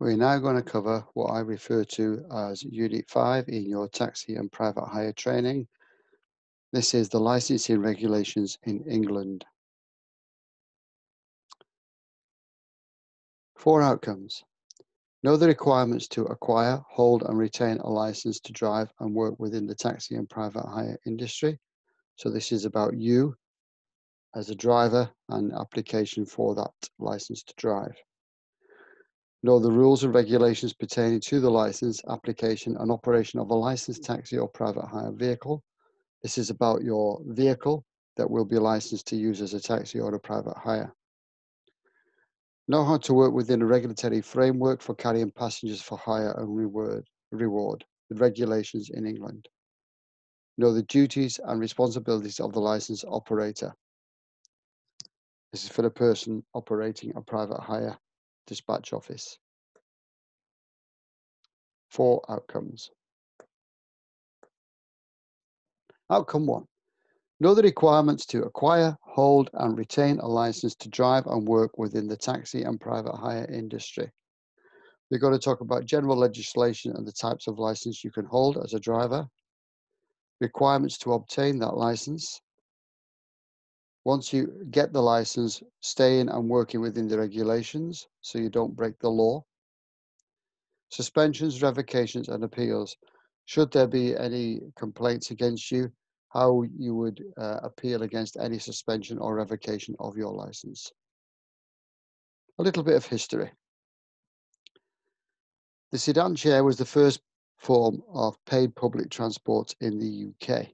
We're now going to cover what I refer to as Unit 5 in your taxi and private hire training. This is the licensing regulations in England. Four outcomes. Know the requirements to acquire, hold and retain a license to drive and work within the taxi and private hire industry. So this is about you as a driver and application for that license to drive. Know the rules and regulations pertaining to the license, application and operation of a licensed taxi or private hire vehicle. This is about your vehicle that will be licensed to use as a taxi or a private hire know how to work within a regulatory framework for carrying passengers for hire and reward, reward the regulations in England. Know the duties and responsibilities of the licensed operator. This is for the person operating a private hire dispatch office. Four outcomes. Outcome one, Know the requirements to acquire, hold, and retain a license to drive and work within the taxi and private hire industry. We're going to talk about general legislation and the types of license you can hold as a driver, requirements to obtain that license. Once you get the license, staying and working within the regulations so you don't break the law. Suspensions, revocations, and appeals. Should there be any complaints against you, how you would uh, appeal against any suspension or revocation of your license. A little bit of history. The sedan chair was the first form of paid public transport in the UK.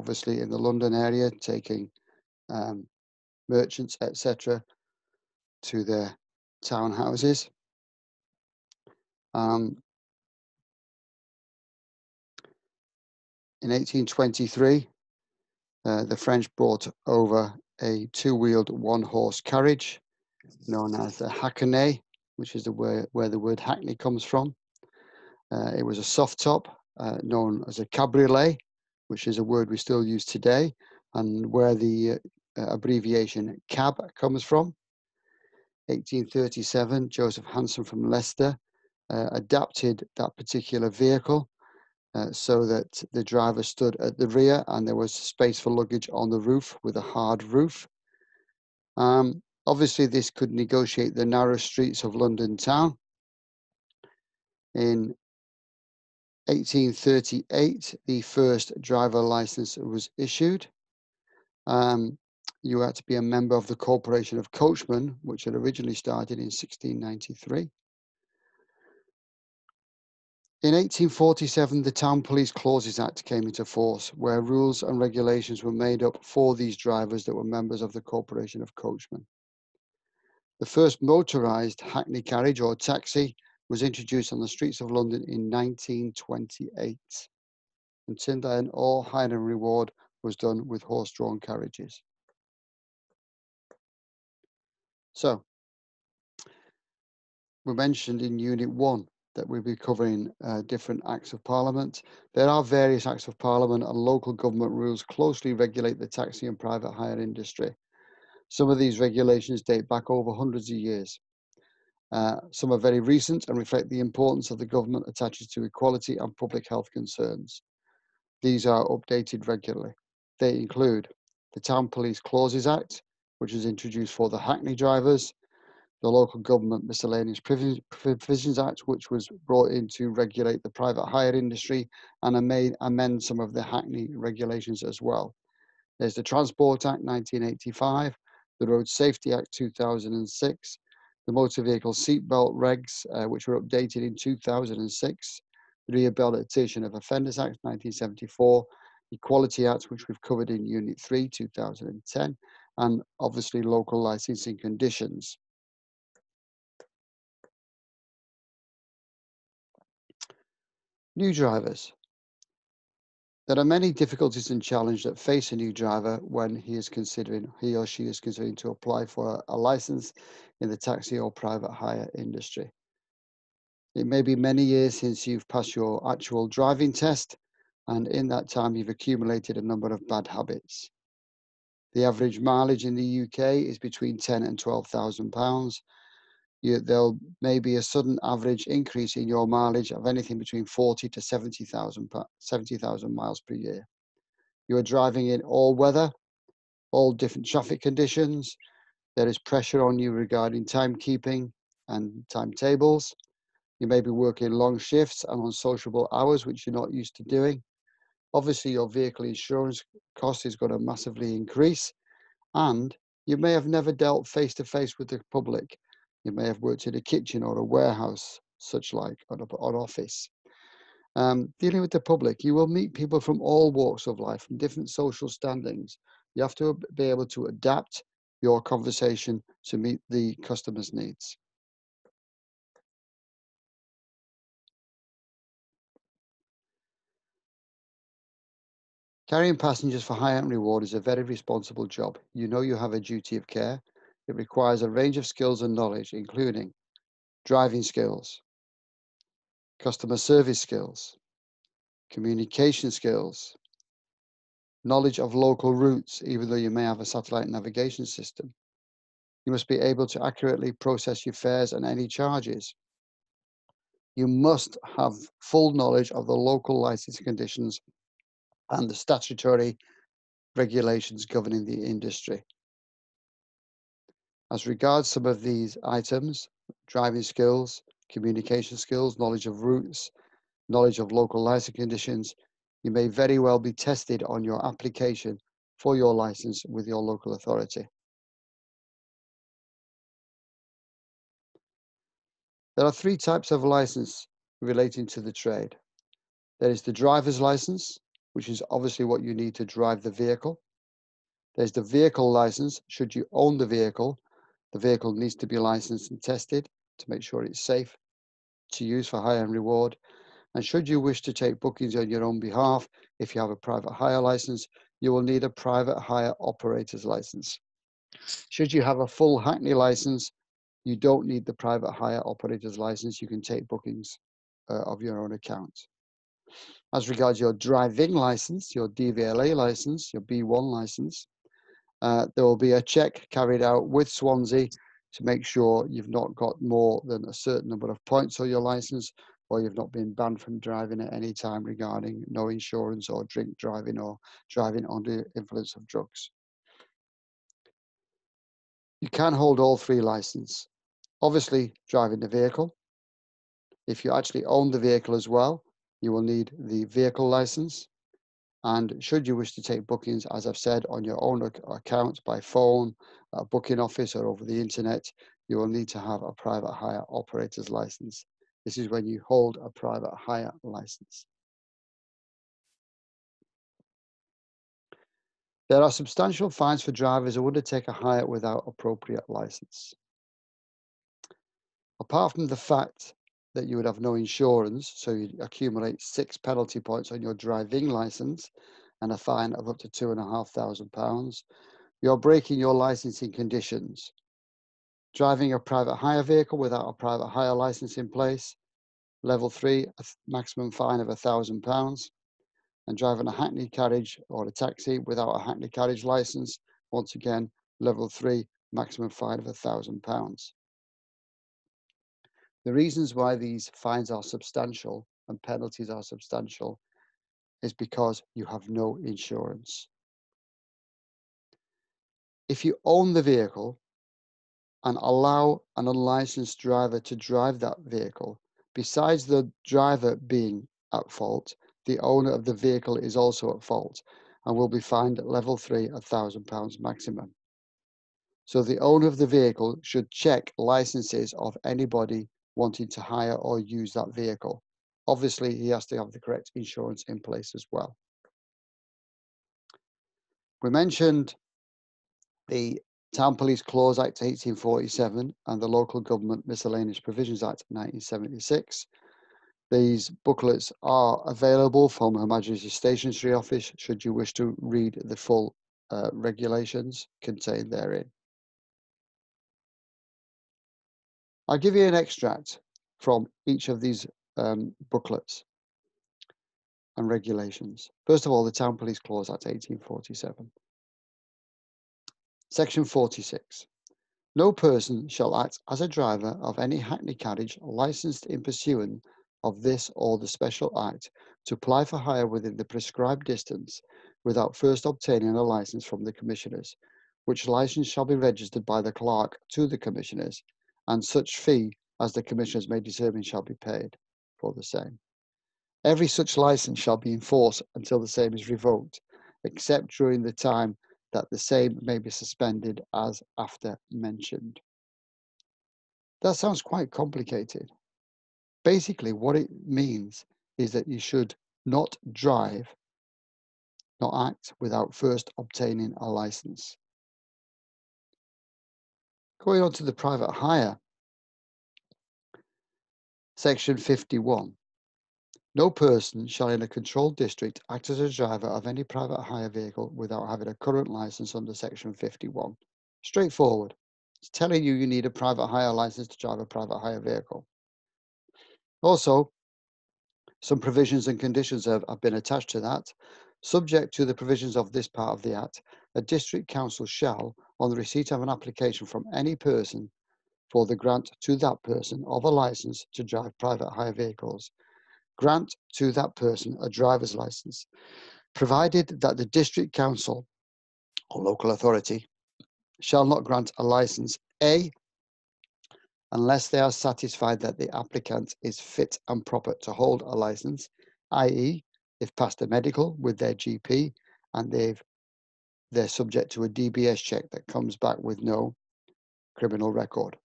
Obviously, in the London area, taking um, merchants, etc., to their townhouses. Um, in 1823, uh, the French brought over a two-wheeled one-horse carriage known as the hackney, which is the where, where the word hackney comes from. Uh, it was a soft top uh, known as a cabriolet, which is a word we still use today, and where the uh, abbreviation cab comes from. 1837, Joseph Hansom from Leicester uh, adapted that particular vehicle uh, so that the driver stood at the rear and there was space for luggage on the roof with a hard roof. Um, obviously, this could negotiate the narrow streets of London town. In 1838, the first driver license was issued. Um, you had to be a member of the Corporation of Coachmen, which had originally started in 1693. In 1847, the Town Police Clauses Act came into force, where rules and regulations were made up for these drivers that were members of the Corporation of Coachmen. The first motorised hackney carriage or taxi was introduced on the streets of London in 1928. Until then, all hire and reward was done with horse-drawn carriages. So, we mentioned in Unit 1 that we'll be covering uh, different acts of parliament. There are various acts of parliament and local government rules closely regulate the taxi and private hire industry. Some of these regulations date back over hundreds of years. Uh, some are very recent and reflect the importance of the government attaches to equality and public health concerns. These are updated regularly. They include the Town Police Clauses Act, which was introduced for the Hackney drivers, the Local Government Miscellaneous Provisions Act, which was brought in to regulate the private hire industry and amend, amend some of the Hackney regulations as well. There's the Transport Act 1985, the Road Safety Act 2006, the Motor Vehicle Seatbelt Regs, uh, which were updated in 2006, the Rehabilitation of Offenders Act 1974, Equality Act, which we've covered in Unit 3 2010, and obviously local licensing conditions. New drivers. There are many difficulties and challenges that face a new driver when he is considering, he or she is considering to apply for a license in the taxi or private hire industry. It may be many years since you've passed your actual driving test, and in that time you've accumulated a number of bad habits. The average mileage in the UK is between 10 and 12,000 pounds, you, there'll maybe a sudden average increase in your mileage of anything between 40 to 70,000 70, miles per year. You are driving in all weather, all different traffic conditions. There is pressure on you regarding timekeeping and timetables. You may be working long shifts and unsociable hours, which you're not used to doing. Obviously, your vehicle insurance cost is going to massively increase, and you may have never dealt face to face with the public. You may have worked in a kitchen or a warehouse, such like, or an office. Um, dealing with the public, you will meet people from all walks of life, from different social standings. You have to be able to adapt your conversation to meet the customer's needs. Carrying passengers for hire and reward is a very responsible job. You know you have a duty of care. It requires a range of skills and knowledge, including driving skills, customer service skills, communication skills, knowledge of local routes, even though you may have a satellite navigation system. You must be able to accurately process your fares and any charges. You must have full knowledge of the local licensing conditions and the statutory regulations governing the industry. As regards some of these items, driving skills, communication skills, knowledge of routes, knowledge of local license conditions, you may very well be tested on your application for your license with your local authority. There are three types of license relating to the trade. There is the driver's license, which is obviously what you need to drive the vehicle. There's the vehicle license. Should you own the vehicle, the vehicle needs to be licensed and tested to make sure it's safe to use for hire and reward. And should you wish to take bookings on your own behalf, if you have a private hire license, you will need a private hire operator's license. Should you have a full Hackney license, you don't need the private hire operator's license. You can take bookings uh, of your own account. As regards your driving license, your DVLA license, your B1 license, uh, there will be a check carried out with Swansea to make sure you've not got more than a certain number of points on your license or you've not been banned from driving at any time regarding no insurance or drink driving or driving under influence of drugs. You can hold all three licenses. Obviously, driving the vehicle. If you actually own the vehicle as well, you will need the vehicle license. And should you wish to take bookings, as I've said, on your own account by phone, booking office, or over the internet, you will need to have a private hire operator's license. This is when you hold a private hire license. There are substantial fines for drivers who undertake a hire without appropriate license. Apart from the fact that you would have no insurance, so you accumulate six penalty points on your driving license and a fine of up to two and a half thousand pounds. You're breaking your licensing conditions. Driving a private hire vehicle without a private hire license in place, level three, a maximum fine of a thousand pounds. And driving a Hackney carriage or a taxi without a Hackney carriage license, once again, level three, maximum fine of a thousand pounds. The reasons why these fines are substantial and penalties are substantial is because you have no insurance. If you own the vehicle and allow an unlicensed driver to drive that vehicle, besides the driver being at fault, the owner of the vehicle is also at fault and will be fined at level three, a thousand pounds maximum. So the owner of the vehicle should check licenses of anybody wanting to hire or use that vehicle. Obviously, he has to have the correct insurance in place as well. We mentioned the Town Police Clause Act 1847 and the Local Government Miscellaneous Provisions Act 1976. These booklets are available from Her Majesty's Stationery Office should you wish to read the full uh, regulations contained therein. I'll give you an extract from each of these um, booklets and regulations. First of all, the Town Police Clause Act 1847. Section 46. No person shall act as a driver of any hackney carriage licensed in pursuance of this or the special act to apply for hire within the prescribed distance without first obtaining a license from the commissioners, which license shall be registered by the clerk to the commissioners, and such fee as the commissioners may determine shall be paid for the same. Every such license shall be in force until the same is revoked, except during the time that the same may be suspended as after mentioned. That sounds quite complicated. Basically, what it means is that you should not drive, not act without first obtaining a license. Going on to the private hire, section 51. No person shall in a controlled district act as a driver of any private hire vehicle without having a current license under section 51. Straightforward. It's telling you you need a private hire license to drive a private hire vehicle. Also, some provisions and conditions have, have been attached to that. Subject to the provisions of this part of the Act, a district council shall, on the receipt of an application from any person for the grant to that person of a license to drive private hire vehicles, grant to that person a driver's license, provided that the district council or local authority shall not grant a license A unless they are satisfied that the applicant is fit and proper to hold a license, i.e., if passed a medical with their GP and they've they're subject to a DBS check that comes back with no criminal record.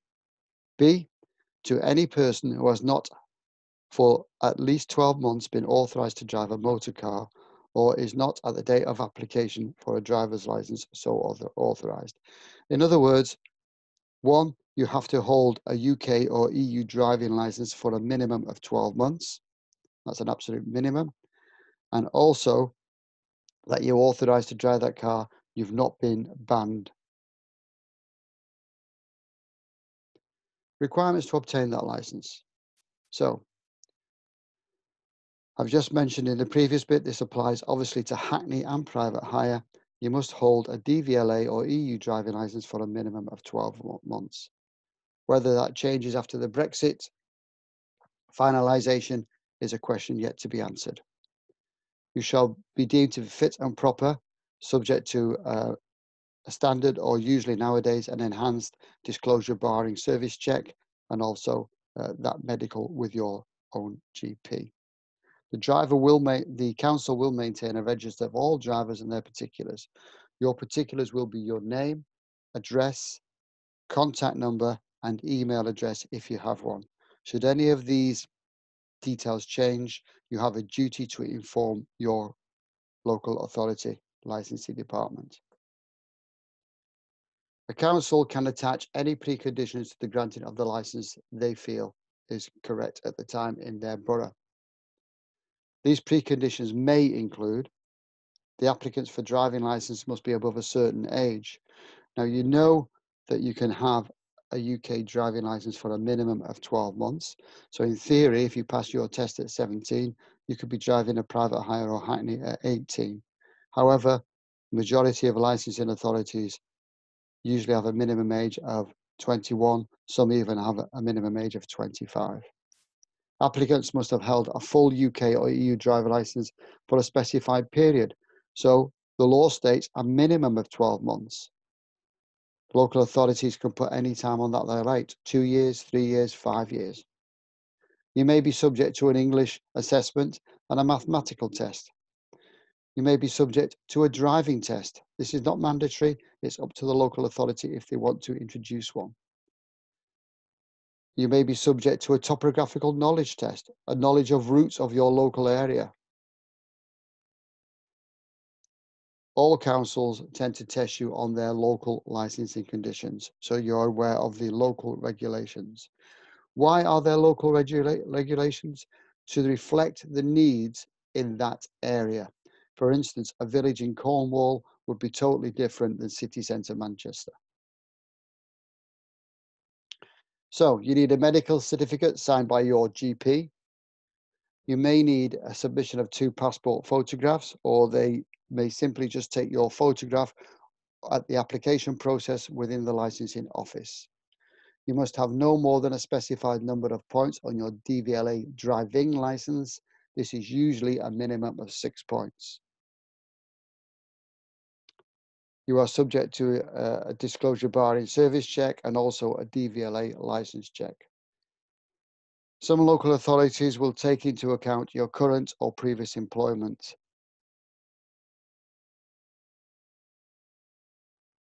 B, to any person who has not for at least 12 months been authorized to drive a motor car or is not at the date of application for a driver's license so authorized. In other words, one, you have to hold a UK or EU driving license for a minimum of 12 months. That's an absolute minimum. And also that you're authorized to drive that car, you've not been banned. Requirements to obtain that license. So I've just mentioned in the previous bit, this applies obviously to Hackney and private hire. You must hold a DVLA or EU driving license for a minimum of 12 months. Whether that changes after the Brexit finalisation is a question yet to be answered. You shall be deemed to be fit and proper, subject to uh, a standard or usually nowadays an enhanced disclosure barring service check and also uh, that medical with your own GP. The driver will make the council will maintain a register of all drivers and their particulars. Your particulars will be your name, address, contact number, and email address if you have one. Should any of these details change, you have a duty to inform your local authority licensing department. A council can attach any preconditions to the granting of the license they feel is correct at the time in their borough. These preconditions may include the applicants for driving license must be above a certain age. Now, you know that you can have a UK driving license for a minimum of 12 months. So in theory, if you pass your test at 17, you could be driving a private hire or Hackney at 18. However, majority of licensing authorities usually have a minimum age of 21. Some even have a minimum age of 25. Applicants must have held a full UK or EU driver license for a specified period. So the law states a minimum of 12 months. Local authorities can put any time on that they like, two years, three years, five years. You may be subject to an English assessment and a mathematical test. You may be subject to a driving test. This is not mandatory. It's up to the local authority if they want to introduce one. You may be subject to a topographical knowledge test, a knowledge of routes of your local area. All councils tend to test you on their local licensing conditions, so you're aware of the local regulations. Why are there local regula regulations? To reflect the needs in that area. For instance, a village in Cornwall would be totally different than city centre Manchester. So you need a medical certificate signed by your GP. You may need a submission of two passport photographs, or they may simply just take your photograph at the application process within the licensing office. You must have no more than a specified number of points on your DVLA driving license. This is usually a minimum of six points. You are subject to a, disclosure barring service check and also a DVLA license check. Some local authorities will take into account your current or previous employment.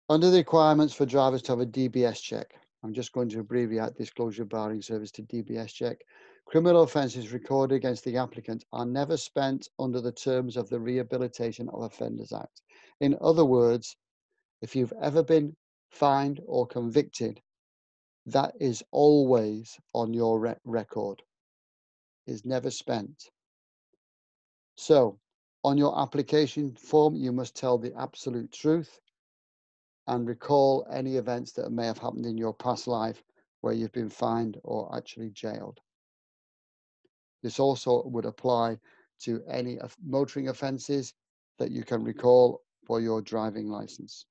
Under the requirements for drivers to have a DBS check, I'm just going to abbreviate disclosure barring service to DBS check. Criminal offences recorded against the applicant are never spent under the terms of the Rehabilitation of Offenders Act. In other words, if you've ever been fined or convicted, that is always on your re record, is never spent. So, on your application form, you must tell the absolute truth and recall any events that may have happened in your past life where you've been fined or actually jailed. This also would apply to any motoring offences that you can recall for your driving licence.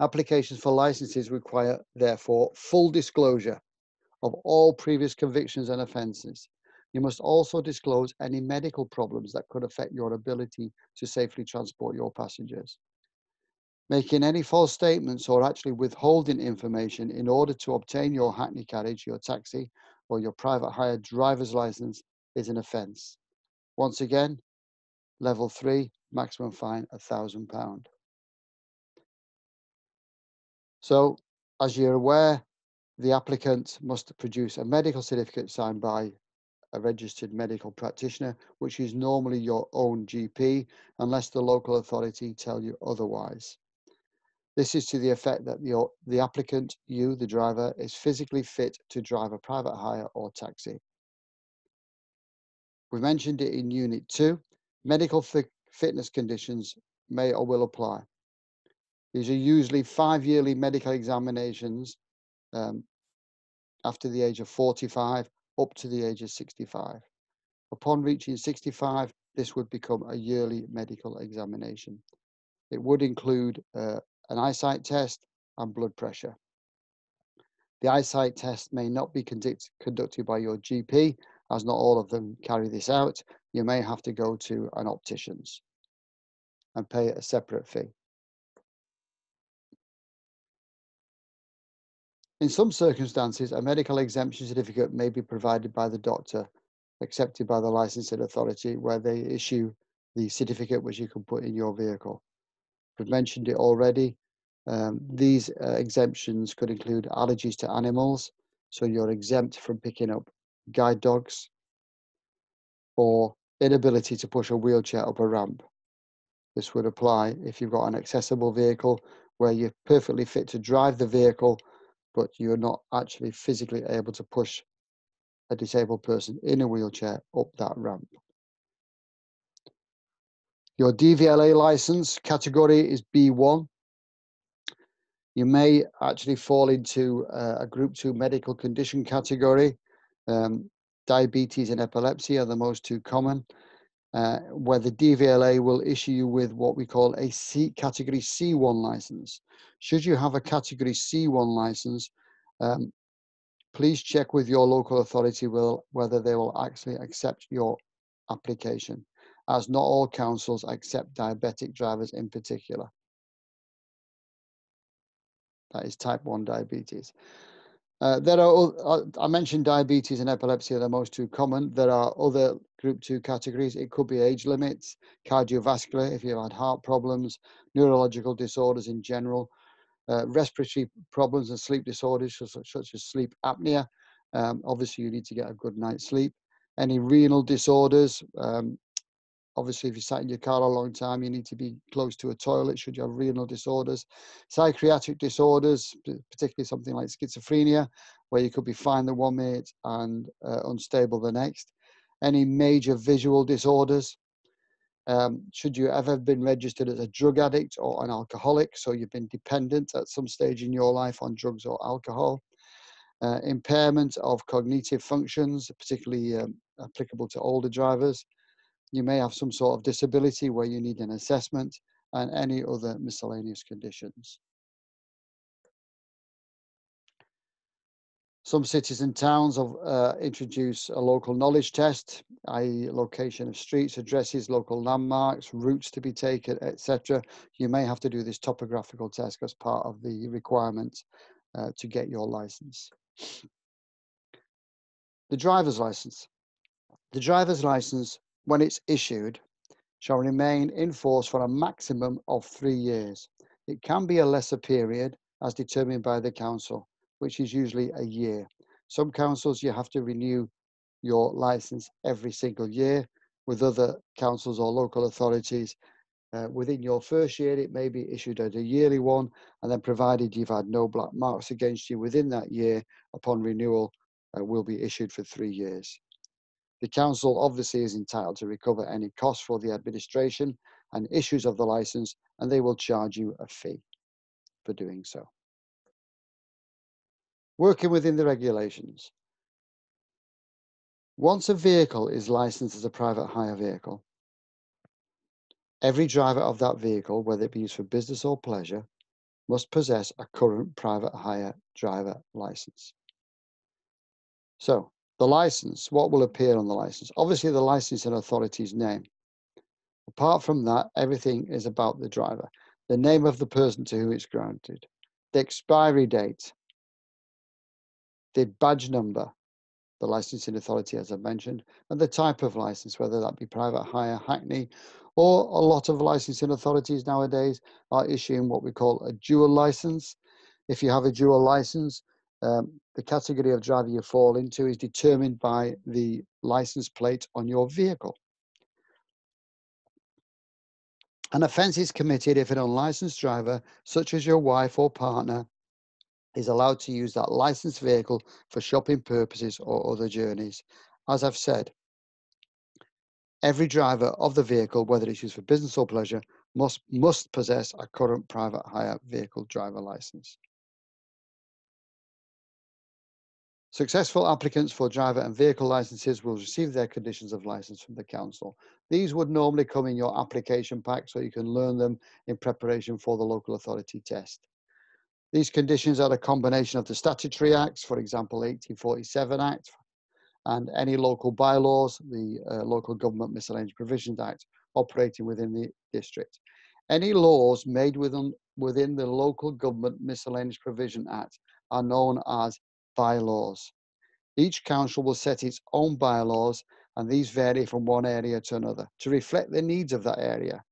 Applications for licenses require, therefore, full disclosure of all previous convictions and offences. You must also disclose any medical problems that could affect your ability to safely transport your passengers making any false statements or actually withholding information in order to obtain your hackney carriage, your taxi, or your private hire driver's license is an offence. Once again, level three, maximum fine a thousand pound. So, as you're aware, the applicant must produce a medical certificate signed by a registered medical practitioner, which is normally your own GP, unless the local authority tell you otherwise. This is to the effect that the, the applicant, you, the driver, is physically fit to drive a private hire or taxi. We mentioned it in Unit 2. Medical fi fitness conditions may or will apply. These are usually five yearly medical examinations um, after the age of 45 up to the age of 65. Upon reaching 65, this would become a yearly medical examination. It would include uh, an eyesight test, and blood pressure. The eyesight test may not be conduct conducted by your GP, as not all of them carry this out. You may have to go to an optician's and pay a separate fee. In some circumstances, a medical exemption certificate may be provided by the doctor, accepted by the licensing authority, where they issue the certificate which you can put in your vehicle. We've mentioned it already. Um, these uh, exemptions could include allergies to animals, so you're exempt from picking up guide dogs, or inability to push a wheelchair up a ramp. This would apply if you've got an accessible vehicle where you're perfectly fit to drive the vehicle, but you're not actually physically able to push a disabled person in a wheelchair up that ramp. Your DVLA license category is B1. You may actually fall into uh, a group two medical condition category. Um, diabetes and epilepsy are the most two common, uh, where the DVLA will issue you with what we call a C category C1 license. Should you have a category C1 license, um, please check with your local authority will, whether they will actually accept your application as not all councils accept diabetic drivers in particular. That is type 1 diabetes. Uh, there are, uh, I mentioned diabetes and epilepsy are the most two common. There are other group two categories. It could be age limits, cardiovascular, if you've had heart problems, neurological disorders in general, uh, respiratory problems and sleep disorders such, such as sleep apnea. Um, obviously, you need to get a good night's sleep. Any renal disorders, um, obviously if you sat in your car a long time you need to be close to a toilet should you have renal disorders. Psychiatric disorders particularly something like schizophrenia where you could be fine the one minute and uh, unstable the next. Any major visual disorders um, should you ever have been registered as a drug addict or an alcoholic so you've been dependent at some stage in your life on drugs or alcohol. Uh, impairment of cognitive functions particularly um, applicable to older drivers you may have some sort of disability where you need an assessment and any other miscellaneous conditions. Some cities and towns have uh, introduced a local knowledge test, i.e. location of streets, addresses, local landmarks, routes to be taken, etc. You may have to do this topographical test as part of the requirement uh, to get your license. The driver's license. The driver's license, when it's issued, shall remain in force for a maximum of three years. It can be a lesser period as determined by the council which is usually a year. Some councils, you have to renew your license every single year. With other councils or local authorities, uh, within your first year, it may be issued as a yearly one, and then provided you've had no black marks against you within that year, upon renewal, uh, will be issued for three years. The council obviously is entitled to recover any costs for the administration and issues of the license, and they will charge you a fee for doing so working within the regulations. Once a vehicle is licensed as a private hire vehicle, every driver of that vehicle, whether it be used for business or pleasure, must possess a current private hire driver license. So, the license, what will appear on the license? Obviously, the licensing authority's name. Apart from that, everything is about the driver. The name of the person to whom it's granted, the expiry date, the badge number, the licensing authority, as I mentioned, and the type of license, whether that be private hire, Hackney, or a lot of licensing authorities nowadays are issuing what we call a dual license. If you have a dual license, um, the category of driver you fall into is determined by the license plate on your vehicle. An offence is committed if an unlicensed driver, such as your wife or partner, is allowed to use that licensed vehicle for shopping purposes or other journeys. As I've said, every driver of the vehicle, whether it's used for business or pleasure, must, must possess a current private hire vehicle driver license. Successful applicants for driver and vehicle licenses will receive their conditions of license from the council. These would normally come in your application pack so you can learn them in preparation for the local authority test. These conditions are a combination of the statutory acts, for example, 1847 Act, and any local bylaws, the uh, Local Government Miscellaneous Provisions Act, operating within the district. Any laws made within, within the Local Government Miscellaneous Provision Act are known as bylaws. Each council will set its own bylaws and these vary from one area to another to reflect the needs of that area.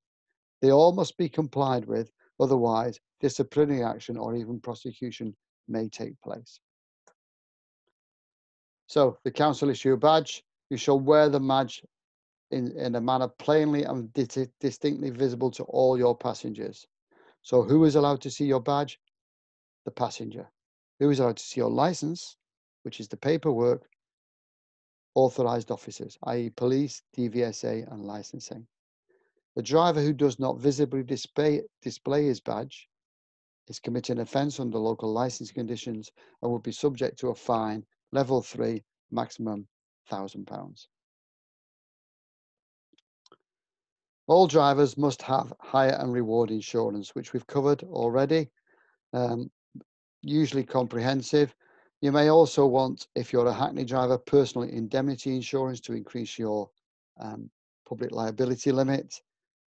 They all must be complied with, otherwise disciplinary action or even prosecution may take place. So the council issue a badge. You shall wear the badge in, in a manner plainly and distinctly visible to all your passengers. So who is allowed to see your badge? The passenger. Who is allowed to see your license, which is the paperwork? Authorised officers, i.e. police, DVSA and licensing. The driver who does not visibly display, display his badge is committing an offence under local licensing conditions and would be subject to a fine, level three, maximum £1,000. All drivers must have hire and reward insurance, which we've covered already, um, usually comprehensive. You may also want, if you're a Hackney driver, personal indemnity insurance to increase your um, public liability limit.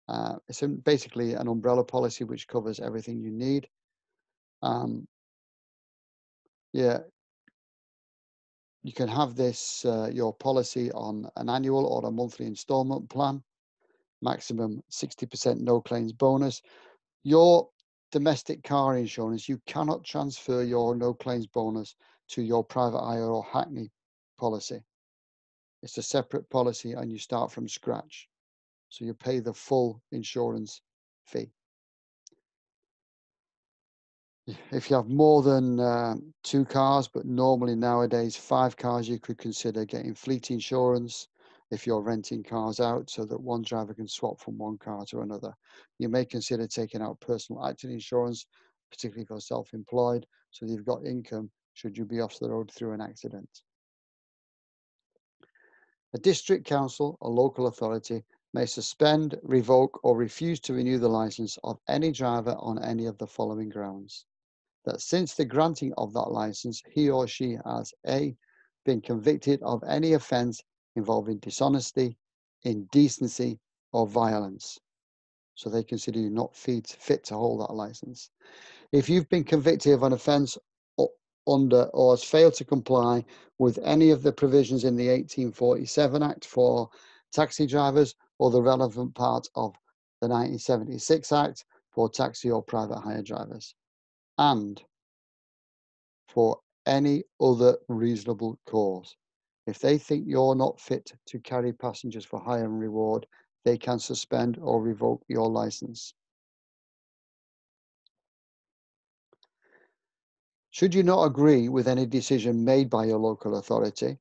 Uh, it's basically an umbrella policy which covers everything you need. Um, yeah, you can have this, uh, your policy on an annual or a monthly installment plan, maximum 60% no claims bonus. Your domestic car insurance, you cannot transfer your no claims bonus to your private hire or Hackney policy. It's a separate policy and you start from scratch. So you pay the full insurance fee. If you have more than uh, two cars, but normally nowadays five cars, you could consider getting fleet insurance if you're renting cars out so that one driver can swap from one car to another. You may consider taking out personal accident insurance, particularly if you're self-employed, so you've got income should you be off the road through an accident. A district council, a local authority, may suspend, revoke, or refuse to renew the license of any driver on any of the following grounds. That since the granting of that license, he or she has A, been convicted of any offence involving dishonesty, indecency, or violence. So they consider you not fit, to hold that license. If you've been convicted of an offence under or has failed to comply with any of the provisions in the 1847 Act for taxi drivers or the relevant part of the 1976 Act for taxi or private hire drivers, and for any other reasonable cause. If they think you're not fit to carry passengers for hire and reward, they can suspend or revoke your license. Should you not agree with any decision made by your local authority,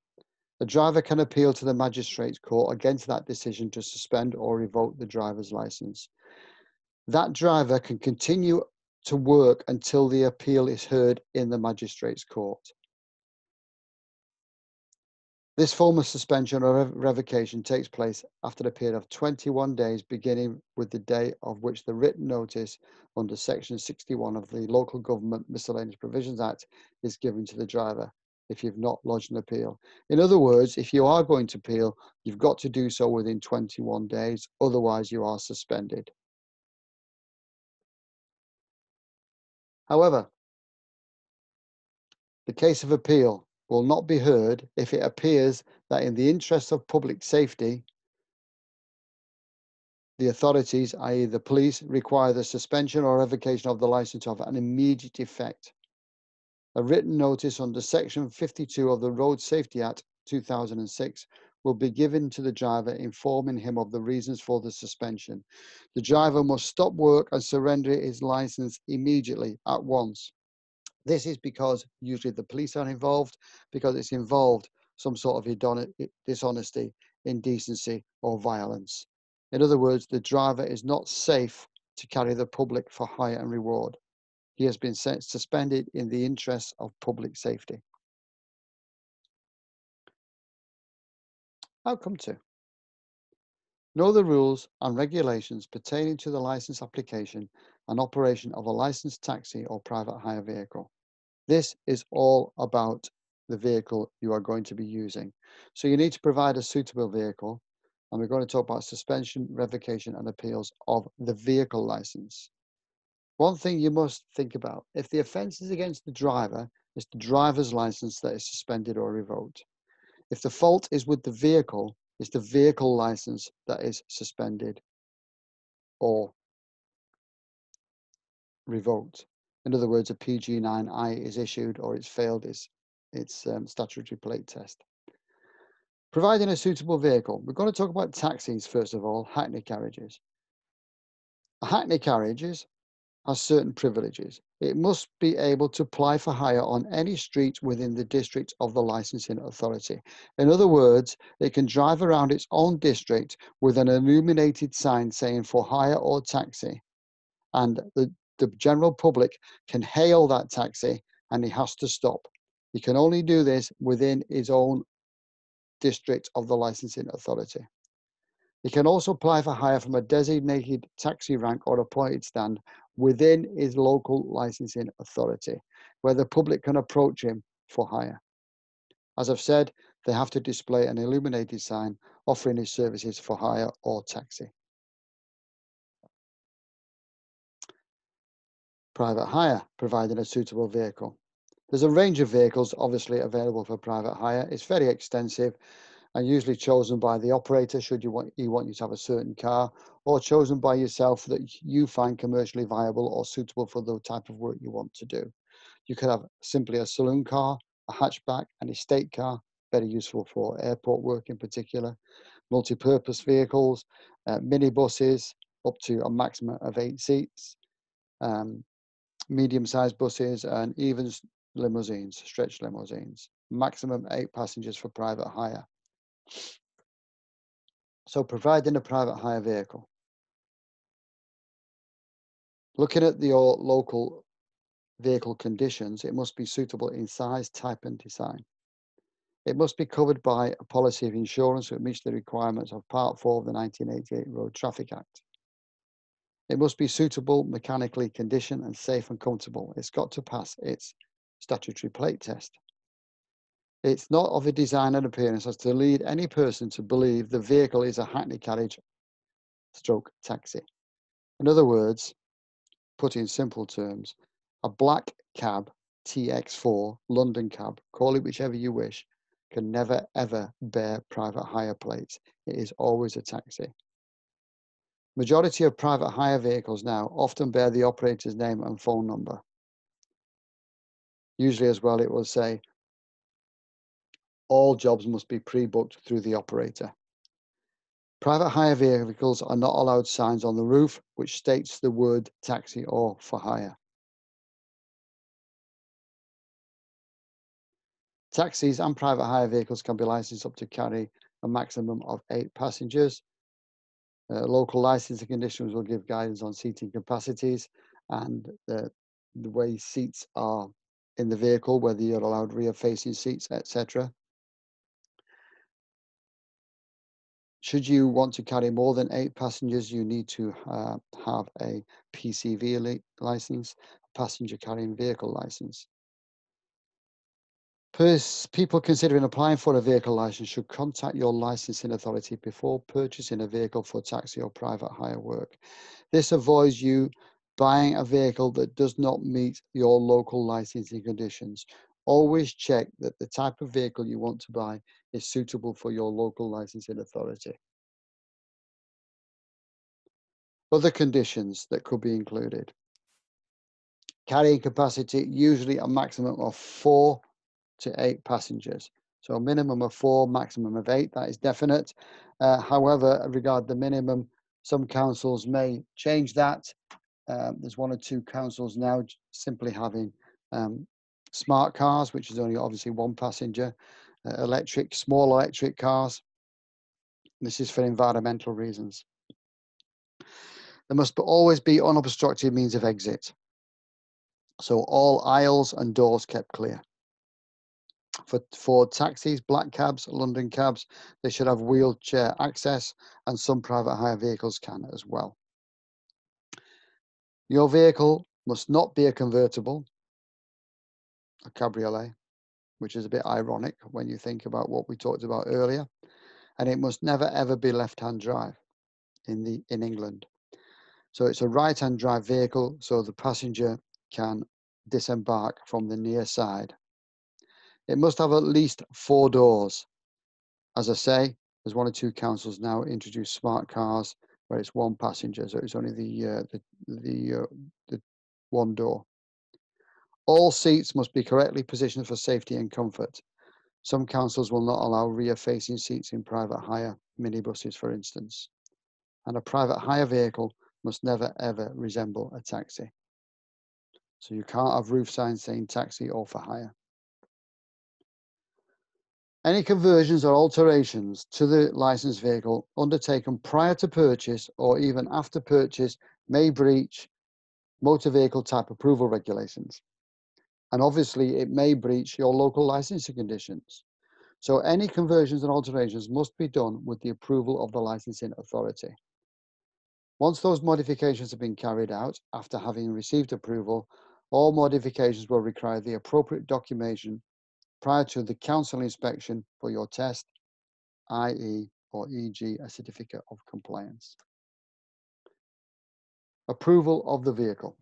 a driver can appeal to the magistrate's court against that decision to suspend or revoke the driver's license. That driver can continue to work until the appeal is heard in the magistrate's court. This form of suspension or revocation takes place after a period of 21 days, beginning with the day of which the written notice under Section 61 of the Local Government Miscellaneous Provisions Act is given to the driver if you've not lodged an appeal. In other words, if you are going to appeal, you've got to do so within 21 days, otherwise, you are suspended. However, the case of appeal will not be heard if it appears that in the interest of public safety, the authorities, i.e. the police, require the suspension or revocation of the license of an immediate effect. A written notice under Section 52 of the Road Safety Act 2006 will be given to the driver informing him of the reasons for the suspension. The driver must stop work and surrender his license immediately at once. This is because usually the police are involved, because it's involved some sort of dishonesty, indecency, or violence. In other words, the driver is not safe to carry the public for hire and reward. He has been suspended in the interests of public safety. Outcome two. Know the rules and regulations pertaining to the license application and operation of a licensed taxi or private hire vehicle. This is all about the vehicle you are going to be using. So you need to provide a suitable vehicle and we're going to talk about suspension, revocation and appeals of the vehicle license. One thing you must think about, if the offence is against the driver, it's the driver's license that is suspended or revoked. If the fault is with the vehicle, it's the vehicle license that is suspended or revoked. In other words, a PG9I is issued or it's failed its, its um, statutory plate test. Providing a suitable vehicle. We're going to talk about taxis first of all, hackney carriages. Hackney carriages has certain privileges. It must be able to apply for hire on any street within the district of the licensing authority. In other words, it can drive around its own district with an illuminated sign saying for hire or taxi. And the the general public can hail that taxi and he has to stop. He can only do this within his own district of the licensing authority. He can also apply for hire from a designated taxi rank or appointed stand within his local licensing authority, where the public can approach him for hire. As I've said, they have to display an illuminated sign offering his services for hire or taxi. Private hire, providing a suitable vehicle. There's a range of vehicles obviously available for private hire. It's very extensive and usually chosen by the operator should you want you want you to have a certain car or chosen by yourself that you find commercially viable or suitable for the type of work you want to do. You could have simply a saloon car, a hatchback, an estate car, very useful for airport work in particular, multi-purpose vehicles, uh, minibuses up to a maximum of eight seats, um, medium-sized buses, and even limousines, stretch limousines. Maximum eight passengers for private hire. So providing a private hire vehicle. Looking at the local vehicle conditions, it must be suitable in size, type and design. It must be covered by a policy of insurance that meets the requirements of Part 4 of the 1988 Road Traffic Act. It must be suitable, mechanically conditioned and safe and comfortable. It's got to pass its statutory plate test. It's not of a design and appearance as to lead any person to believe the vehicle is a hackney carriage stroke taxi. In other words, put in simple terms, a black cab TX4, London cab, call it whichever you wish, can never ever bear private hire plates. It is always a taxi. Majority of private hire vehicles now often bear the operator's name and phone number. Usually as well, it will say all jobs must be pre-booked through the operator. Private hire vehicles are not allowed signs on the roof which states the word taxi or for hire. Taxis and private hire vehicles can be licensed up to carry a maximum of eight passengers. Uh, local licensing conditions will give guidance on seating capacities and the, the way seats are in the vehicle, whether you're allowed rear facing seats, etc. Should you want to carry more than eight passengers, you need to uh, have a PCV license, passenger carrying vehicle license. People considering applying for a vehicle license should contact your licensing authority before purchasing a vehicle for taxi or private hire work. This avoids you buying a vehicle that does not meet your local licensing conditions. Always check that the type of vehicle you want to buy is suitable for your local licensing authority. Other conditions that could be included. Carrying capacity, usually a maximum of four to eight passengers. So a minimum of four, maximum of eight, that is definite. Uh, however, regard the minimum, some councils may change that. Um, there's one or two councils now simply having um, smart cars, which is only obviously one passenger, uh, electric, small electric cars. This is for environmental reasons. There must always be unobstructed means of exit. So all aisles and doors kept clear. For, for taxis, black cabs, London cabs, they should have wheelchair access and some private hire vehicles can as well. Your vehicle must not be a convertible, a cabriolet, which is a bit ironic when you think about what we talked about earlier. And it must never ever be left-hand drive in the in England. So it's a right-hand drive vehicle, so the passenger can disembark from the near side. It must have at least four doors. As I say, there's one or two councils now introduce smart cars where it's one passenger, so it's only the uh, the the, uh, the one door. All seats must be correctly positioned for safety and comfort. Some councils will not allow rear-facing seats in private hire minibuses, for instance. And a private hire vehicle must never ever resemble a taxi. So you can't have roof signs saying taxi or for hire. Any conversions or alterations to the licensed vehicle undertaken prior to purchase or even after purchase may breach motor vehicle type approval regulations and obviously it may breach your local licensing conditions. So any conversions and alterations must be done with the approval of the licensing authority. Once those modifications have been carried out after having received approval, all modifications will require the appropriate documentation prior to the council inspection for your test, i.e. or e.g. a certificate of compliance. Approval of the vehicle.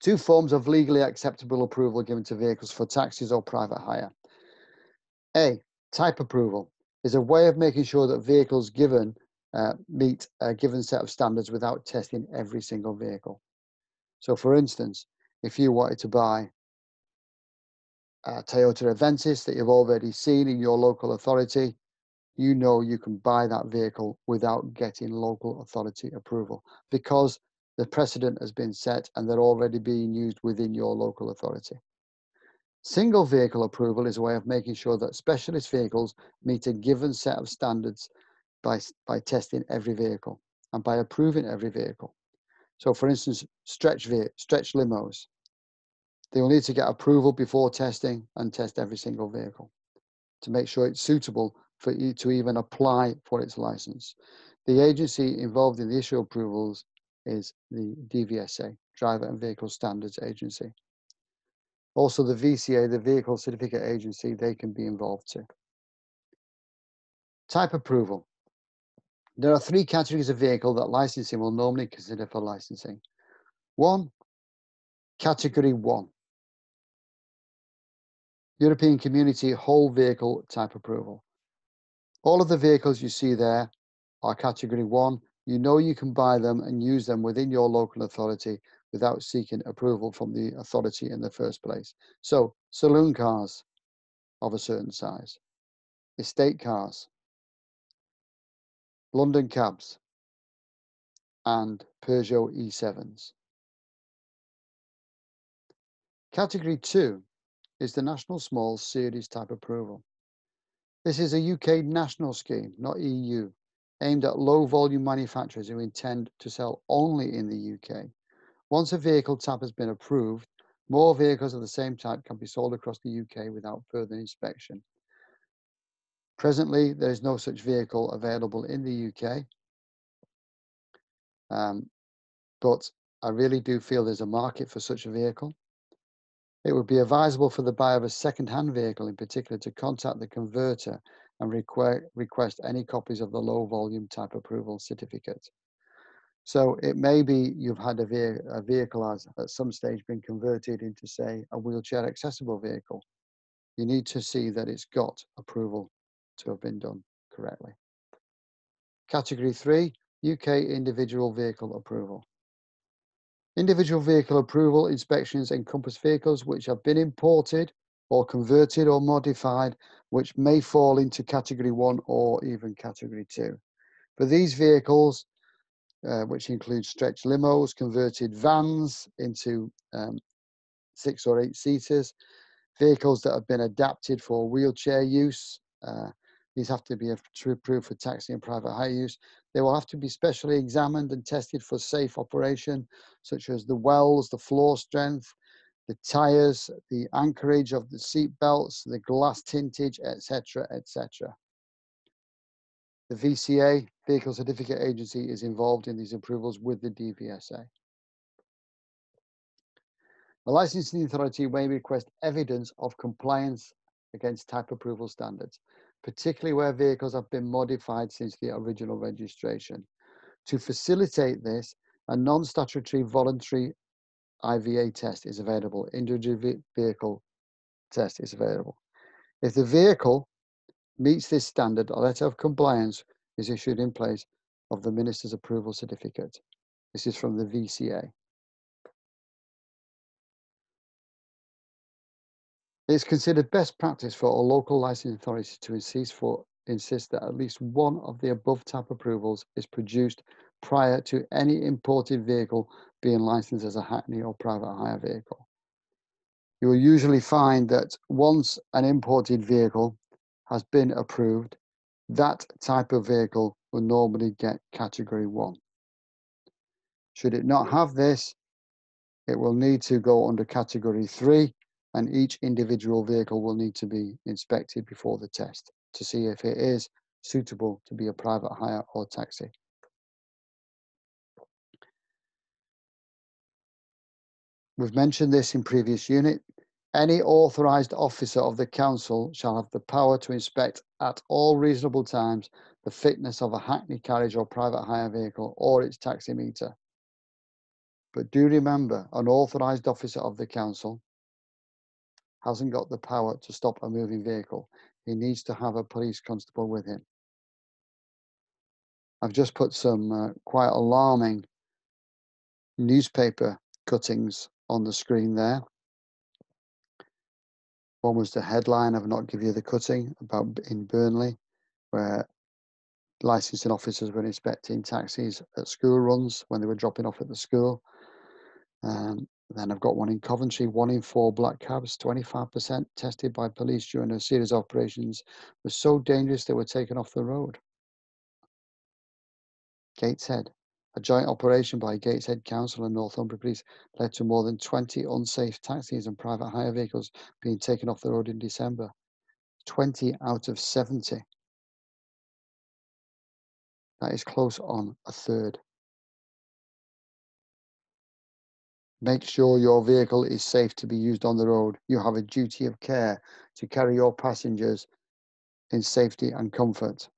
Two forms of legally acceptable approval given to vehicles for taxis or private hire. A, type approval is a way of making sure that vehicles given uh, meet a given set of standards without testing every single vehicle. So for instance, if you wanted to buy a Toyota Avensis that you've already seen in your local authority, you know you can buy that vehicle without getting local authority approval because the precedent has been set and they're already being used within your local authority. Single vehicle approval is a way of making sure that specialist vehicles meet a given set of standards by, by testing every vehicle and by approving every vehicle. So for instance, stretch, ve- stretch limos, they will need to get approval before testing and test every single vehicle. to make sure it's suitable for you to even apply for its license. The agency involved in the issue approvals is the DVSA, Driver and Vehicle Standards Agency. Also the VCA, the Vehicle Certificate Agency, they can be involved too. Type approval. There are three categories of vehicle that licensing will normally consider for licensing. One, category one. European Community Whole Vehicle Type Approval. All of the vehicles you see there are category one. You know you can buy them and use them within your local authority without seeking approval from the authority in the first place. So, saloon cars of a certain size, estate cars, London cabs, and Peugeot E7s. Category 2 is the National Small Series type approval. This is a UK national scheme, not EU, aimed at low volume manufacturers who intend to sell only in the UK. Once a vehicle type has been approved, more vehicles of the same type can be sold across the UK without further inspection. Presently, there is no such vehicle available in the UK. Um, but I really do feel there's a market for such a vehicle. It would be advisable for the buyer of a second-hand vehicle in particular to contact the converter and requ request any copies of the low volume type approval certificate. So it may be you've had a, ve a vehicle has at some stage been converted into say a wheelchair accessible vehicle. You need to see that it's got approval to have been done correctly. Category 3, UK individual vehicle approval. Individual vehicle approval inspections encompass vehicles which have been imported or converted or modified, which may fall into category 1 or even category 2. For these vehicles, uh, which include stretch limos, converted vans into um, six or eight seaters, vehicles that have been adapted for wheelchair use, uh, these have to be approved for taxi and private hire use. They will have to be specially examined and tested for safe operation, such as the wells, the floor strength, the tires, the anchorage of the seat belts, the glass tintage, etc., etc. The VCA, Vehicle Certificate Agency, is involved in these approvals with the DVSA. The licensing authority may request evidence of compliance against type approval standards particularly where vehicles have been modified since the original registration. To facilitate this, a non-statutory voluntary IVA test is available, individual vehicle test is available. If the vehicle meets this standard, a letter of compliance is issued in place of the Minister's approval certificate. This is from the VCA. It is considered best practice for all local licensing authorities to insist, for, insist that at least one of the above type approvals is produced prior to any imported vehicle being licensed as a hackney or private hire vehicle. You will usually find that once an imported vehicle has been approved, that type of vehicle will normally get category one. Should it not have this, it will need to go under category three and each individual vehicle will need to be inspected before the test to see if it is suitable to be a private hire or taxi. We've mentioned this in previous unit. Any authorised officer of the council shall have the power to inspect at all reasonable times the fitness of a hackney carriage or private hire vehicle or its taximeter. But do remember, an authorised officer of the council hasn't got the power to stop a moving vehicle. He needs to have a police constable with him. I've just put some uh, quite alarming newspaper cuttings on the screen there. One was the headline, I've not give you the cutting, about in Burnley, where licensing officers were inspecting taxis at school runs when they were dropping off at the school. Um, then I've got one in Coventry, one in four black cabs, 25% tested by police during a series of operations was so dangerous they were taken off the road. Gateshead, a joint operation by Gateshead Council and Northumbria Police led to more than 20 unsafe taxis and private hire vehicles being taken off the road in December. 20 out of 70. That is close on a third. Make sure your vehicle is safe to be used on the road. You have a duty of care to carry your passengers in safety and comfort.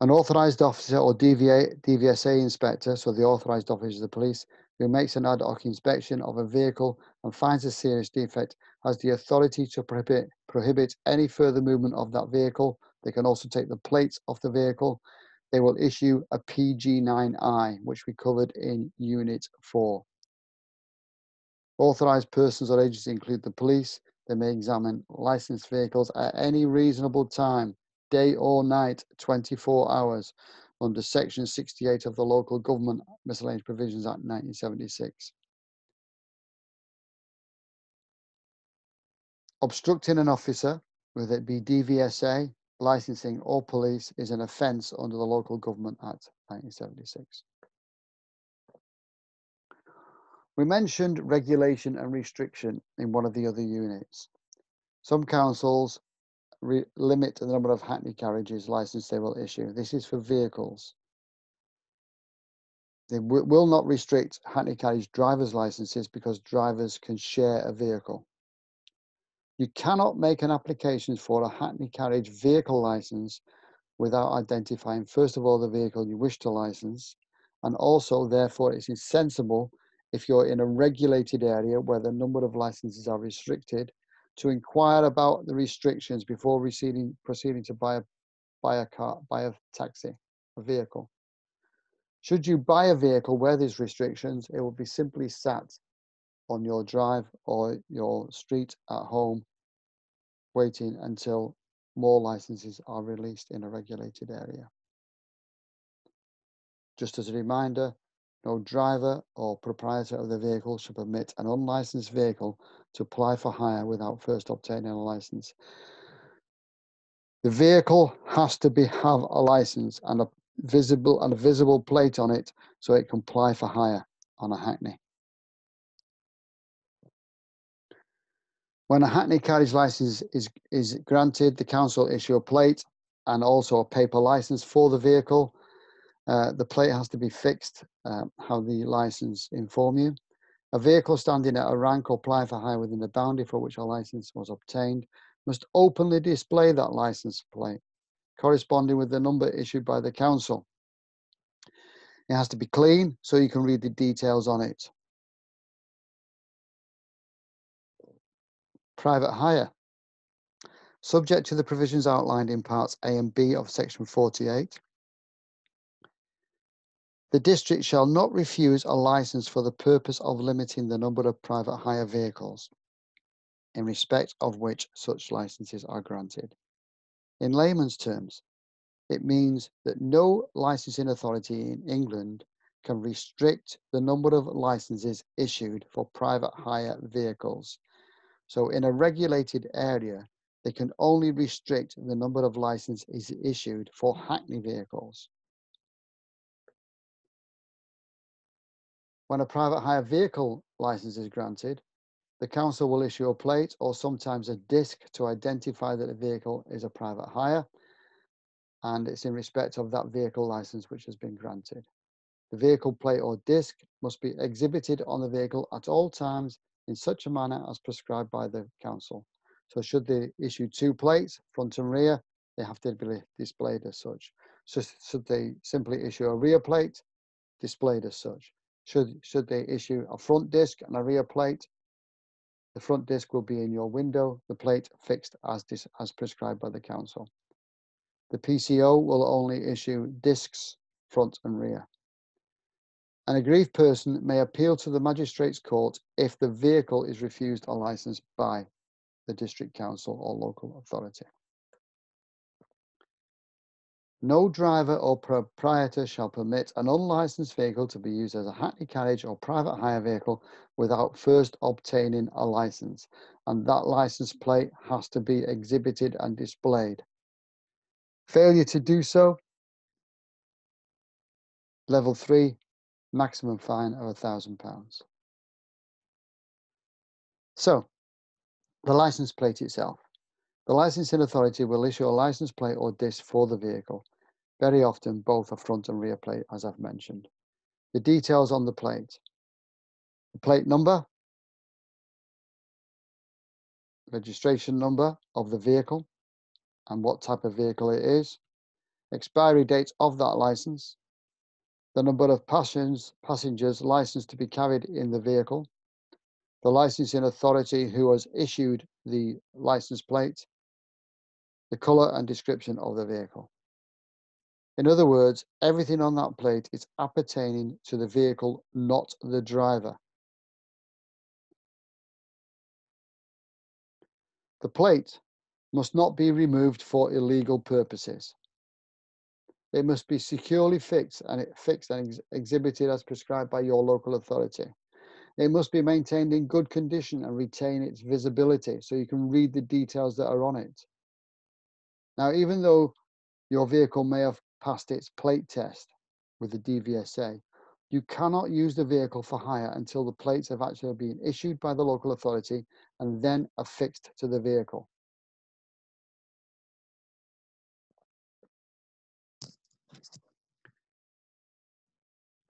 An authorised officer or DVA, DVSA inspector, so the authorised officer of the police, who makes an ad hoc inspection of a vehicle and finds a serious defect has the authority to prohibit, prohibit any further movement of that vehicle. They can also take the plates off the vehicle. They will issue a PG9I, which we covered in Unit 4. Authorised persons or agencies include the police. They may examine licensed vehicles at any reasonable time, day or night, 24 hours, under Section 68 of the Local Government Miscellaneous Provisions Act 1976. Obstructing an officer, whether it be DVSA, licensing or police, is an offence under the Local Government Act 1976. We mentioned regulation and restriction in one of the other units. Some councils limit the number of hackney carriages license they will issue. This is for vehicles. They will not restrict hackney carriage driver's licenses because drivers can share a vehicle. You cannot make an application for a hackney carriage vehicle license without identifying, first of all, the vehicle you wish to license, and also, therefore, it's insensible if you're in a regulated area where the number of licenses are restricted to inquire about the restrictions before proceeding, proceeding to buy a, buy a car, buy a taxi, a vehicle. Should you buy a vehicle where there's restrictions, it will be simply sat on your drive or your street at home, waiting until more licenses are released in a regulated area. Just as a reminder, no driver or proprietor of the vehicle should permit an unlicensed vehicle to apply for hire without first obtaining a license. The vehicle has to be have a license and a visible and a visible plate on it so it can apply for hire on a Hackney. When a Hackney carriage license is, is granted, the council issue a plate and also a paper license for the vehicle. Uh, the plate has to be fixed, uh, how the license inform you. A vehicle standing at a rank or ply for hire within the boundary for which a license was obtained must openly display that license plate, corresponding with the number issued by the council. It has to be clean so you can read the details on it. Private hire. Subject to the provisions outlined in parts A and B of section 48, the district shall not refuse a license for the purpose of limiting the number of private hire vehicles in respect of which such licenses are granted. In layman's terms, it means that no licensing authority in England can restrict the number of licenses issued for private hire vehicles. So in a regulated area, they can only restrict the number of licenses issued for Hackney vehicles. When a private hire vehicle license is granted, the council will issue a plate or sometimes a disc to identify that the vehicle is a private hire and it's in respect of that vehicle license which has been granted. The vehicle plate or disc must be exhibited on the vehicle at all times in such a manner as prescribed by the council. So should they issue two plates, front and rear, they have to be displayed as such. So should they simply issue a rear plate, displayed as such. Should, should they issue a front disc and a rear plate, the front disc will be in your window, the plate fixed as, as prescribed by the council. The PCO will only issue discs front and rear. An aggrieved person may appeal to the magistrate's court if the vehicle is refused a license by the district council or local authority. No driver or proprietor shall permit an unlicensed vehicle to be used as a hackney carriage or private hire vehicle without first obtaining a license, and that license plate has to be exhibited and displayed. Failure to do so, level three, maximum fine of a thousand pounds. So, The license plate itself. The licensing authority will issue a license plate or disc for the vehicle, very often both a front and rear plate, as I've mentioned. The details on the plate. The plate number, registration number of the vehicle and what type of vehicle it is, expiry date of that license, the number of passengers, passengers licensed to be carried in the vehicle, the licensing authority who has issued the license plate, the colour and description of the vehicle. In other words, everything on that plate is appertaining to the vehicle, not the driver. The plate must not be removed for illegal purposes. It must be securely fixed and fixed and ex exhibited as prescribed by your local authority. It must be maintained in good condition and retain its visibility so you can read the details that are on it. Now, even though your vehicle may have passed its plate test with the DVSA, you cannot use the vehicle for hire until the plates have actually been issued by the local authority and then affixed to the vehicle.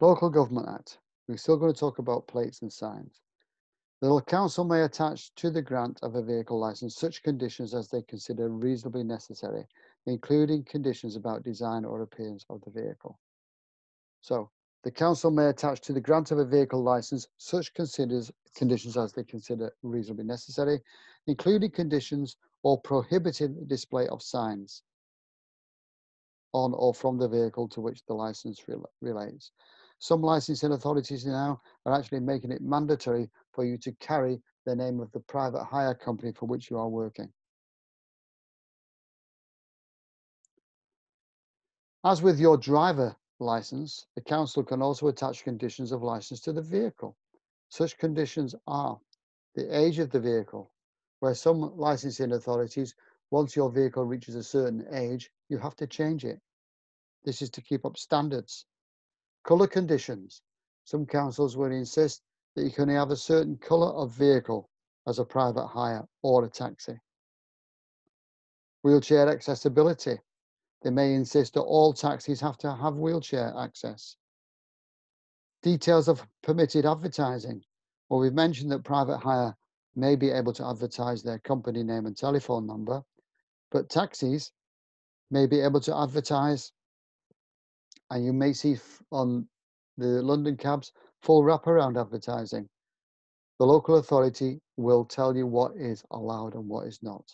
Local Government Act. We're still going to talk about plates and signs. The council may attach to the grant of a vehicle license such conditions as they consider reasonably necessary, including conditions about design or appearance of the vehicle. So the council may attach to the grant of a vehicle license such considers conditions as they consider reasonably necessary, including conditions or prohibiting the display of signs on or from the vehicle to which the license relates. Some licensing authorities now are actually making it mandatory for you to carry the name of the private hire company for which you are working. As with your driver license, the council can also attach conditions of license to the vehicle. Such conditions are the age of the vehicle, where some licensing authorities, once your vehicle reaches a certain age, you have to change it. This is to keep up standards Colour conditions. Some councils will insist that you can have a certain colour of vehicle as a private hire or a taxi. Wheelchair accessibility. They may insist that all taxis have to have wheelchair access. Details of permitted advertising. Well, we've mentioned that private hire may be able to advertise their company name and telephone number, but taxis may be able to advertise and you may see on the London cabs full wraparound advertising. The local authority will tell you what is allowed and what is not.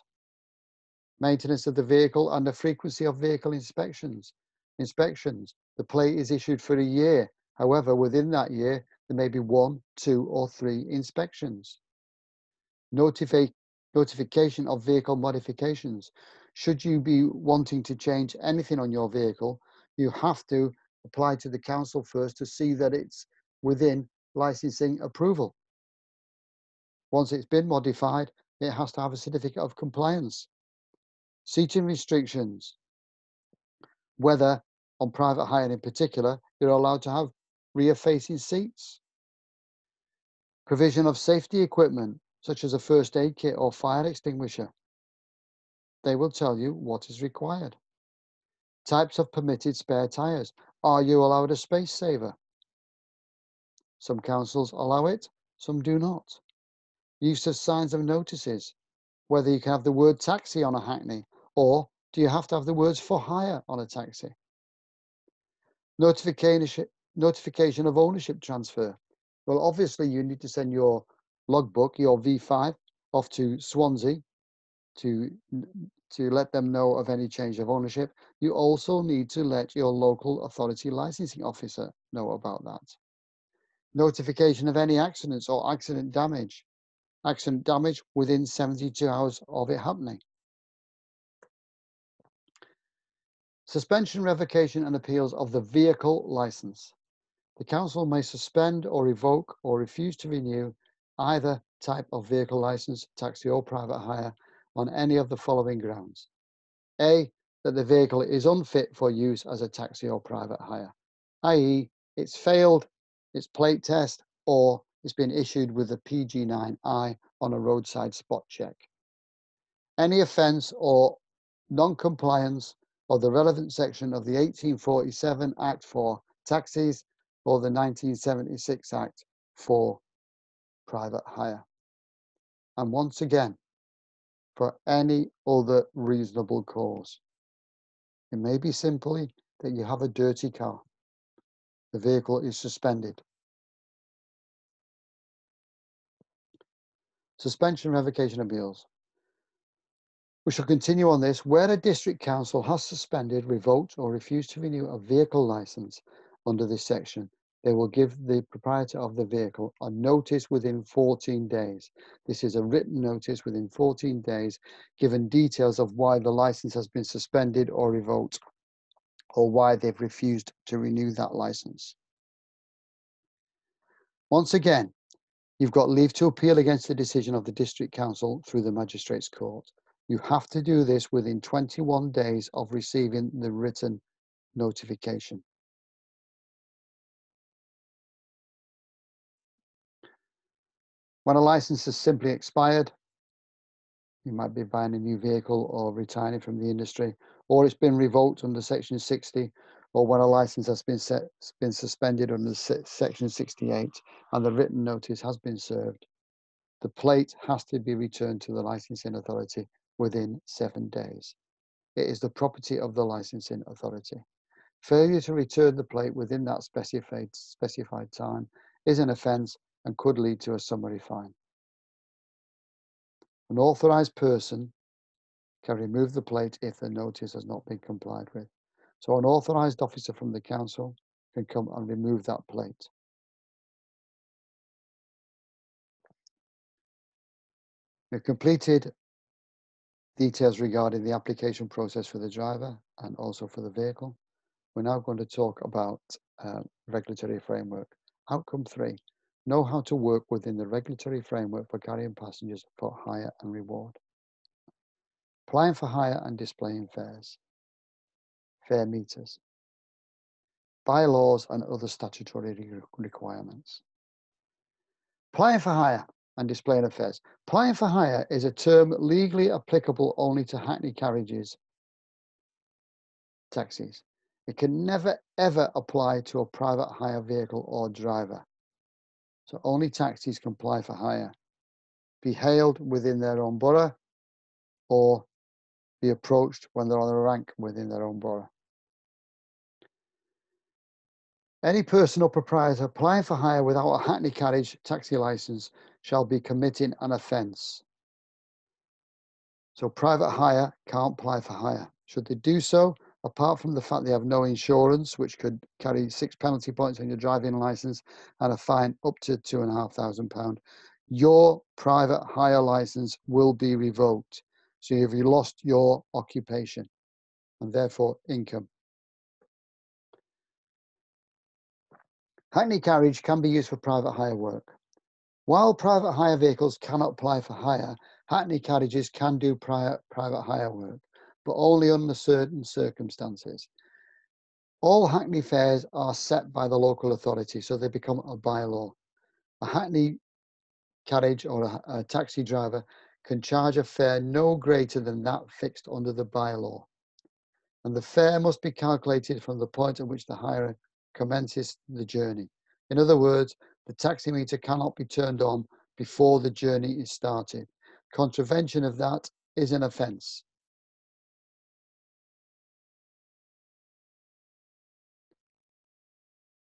Maintenance of the vehicle and the frequency of vehicle inspections. Inspections. The plate is issued for a year. However, within that year, there may be one, two, or three inspections. Notifi notification of vehicle modifications. Should you be wanting to change anything on your vehicle, you have to apply to the council first to see that it's within licensing approval. Once it's been modified, it has to have a certificate of compliance. Seating restrictions, whether on private hire in particular, you're allowed to have rear facing seats. Provision of safety equipment, such as a first aid kit or fire extinguisher. They will tell you what is required. Types of permitted spare tyres. Are you allowed a space saver? Some councils allow it, some do not. Use of signs of notices, whether you can have the word taxi on a hackney or do you have to have the words for hire on a taxi? Notification, notification of ownership transfer. Well, obviously you need to send your logbook, your V5, off to Swansea to to let them know of any change of ownership. You also need to let your local authority licensing officer know about that. Notification of any accidents or accident damage. Accident damage within 72 hours of it happening. Suspension, revocation and appeals of the vehicle license. The council may suspend or revoke or refuse to renew either type of vehicle license, taxi or private hire on any of the following grounds. A, that the vehicle is unfit for use as a taxi or private hire, i.e. it's failed its plate test or it's been issued with a PG9I on a roadside spot check. Any offence or non-compliance of the relevant section of the 1847 Act for taxis or the 1976 Act for private hire. And once again, for any other reasonable cause. It may be simply that you have a dirty car. The vehicle is suspended. Suspension revocation appeals. We shall continue on this. Where a district council has suspended, revoked, or refused to renew a vehicle license under this section, they will give the proprietor of the vehicle a notice within 14 days. This is a written notice within 14 days, given details of why the license has been suspended or revoked, or why they've refused to renew that license. Once again, you've got leave to appeal against the decision of the district council through the magistrates court. You have to do this within 21 days of receiving the written notification. When a license has simply expired, you might be buying a new vehicle or retiring from the industry, or it's been revoked under Section 60, or when a license has been set, been suspended under Section 68 and the written notice has been served, the plate has to be returned to the licensing authority within seven days. It is the property of the licensing authority. Failure to return the plate within that specified, specified time is an offence and could lead to a summary fine. An authorised person can remove the plate if the notice has not been complied with. So an authorised officer from the council can come and remove that plate. We've completed details regarding the application process for the driver and also for the vehicle. We're now going to talk about uh, regulatory framework. Outcome three, know how to work within the regulatory framework for carrying passengers for hire and reward. Applying for hire and displaying fares, fare meters, bylaws and other statutory requirements. Applying for hire and displaying fares. Applying for hire is a term legally applicable only to hackney carriages, taxis. It can never ever apply to a private hire vehicle or driver. So only taxis can apply for hire, be hailed within their own borough, or be approached when they're on a rank within their own borough. Any person or proprietor applying for hire without a Hackney carriage taxi licence shall be committing an offence. So private hire can't apply for hire. Should they do so, apart from the fact they have no insurance, which could carry six penalty points on your driving license and a fine up to two and a half thousand pound, your private hire license will be revoked. So you've lost your occupation and therefore income. Hackney carriage can be used for private hire work. While private hire vehicles cannot apply for hire, Hackney carriages can do private hire work but only under certain circumstances. All Hackney fares are set by the local authority, so they become a bylaw. A Hackney carriage or a, a taxi driver can charge a fare no greater than that fixed under the bylaw. And the fare must be calculated from the point at which the hire commences the journey. In other words, the taximeter cannot be turned on before the journey is started. Contravention of that is an offence.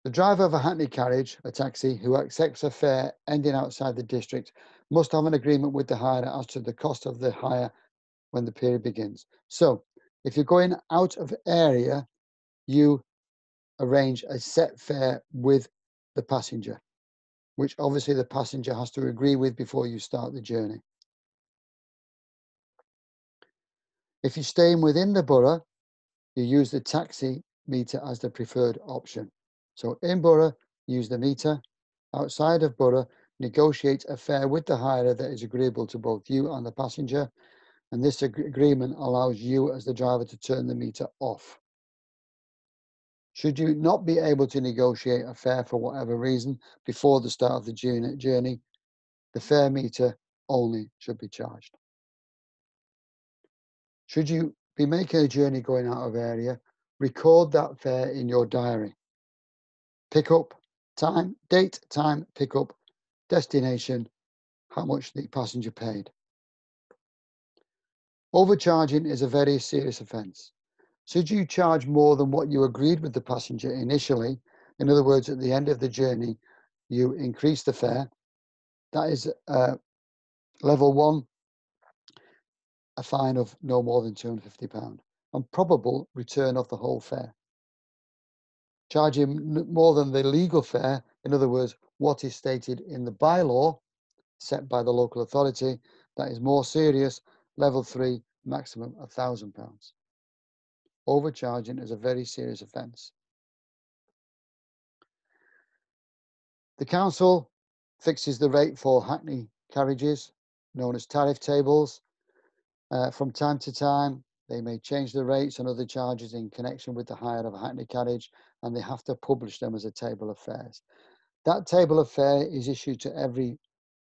The driver of a Hackney carriage, a taxi, who accepts a fare ending outside the district must have an agreement with the hire as to the cost of the hire when the period begins. So if you're going out of area, you arrange a set fare with the passenger, which obviously the passenger has to agree with before you start the journey. If you're staying within the borough, you use the taxi meter as the preferred option. So in Borough, use the meter. Outside of Borough, negotiate a fare with the hirer that is agreeable to both you and the passenger. And this ag agreement allows you as the driver to turn the meter off. Should you not be able to negotiate a fare for whatever reason before the start of the journey, the fare meter only should be charged. Should you be making a journey going out of area, record that fare in your diary. Pick up, time, date, time, pick up, destination, how much the passenger paid. Overcharging is a very serious offence. Should you charge more than what you agreed with the passenger initially, in other words, at the end of the journey, you increase the fare, that is uh, level one, a fine of no more than £250 and probable return of the whole fare. Charging more than the legal fare, in other words, what is stated in the bylaw set by the local authority, that is more serious, level three, maximum a thousand pounds. Overcharging is a very serious offence. The council fixes the rate for Hackney carriages, known as tariff tables. Uh, from time to time, they may change the rates and other charges in connection with the hire of a Hackney carriage, and they have to publish them as a table of fares. That table of fare is issued to every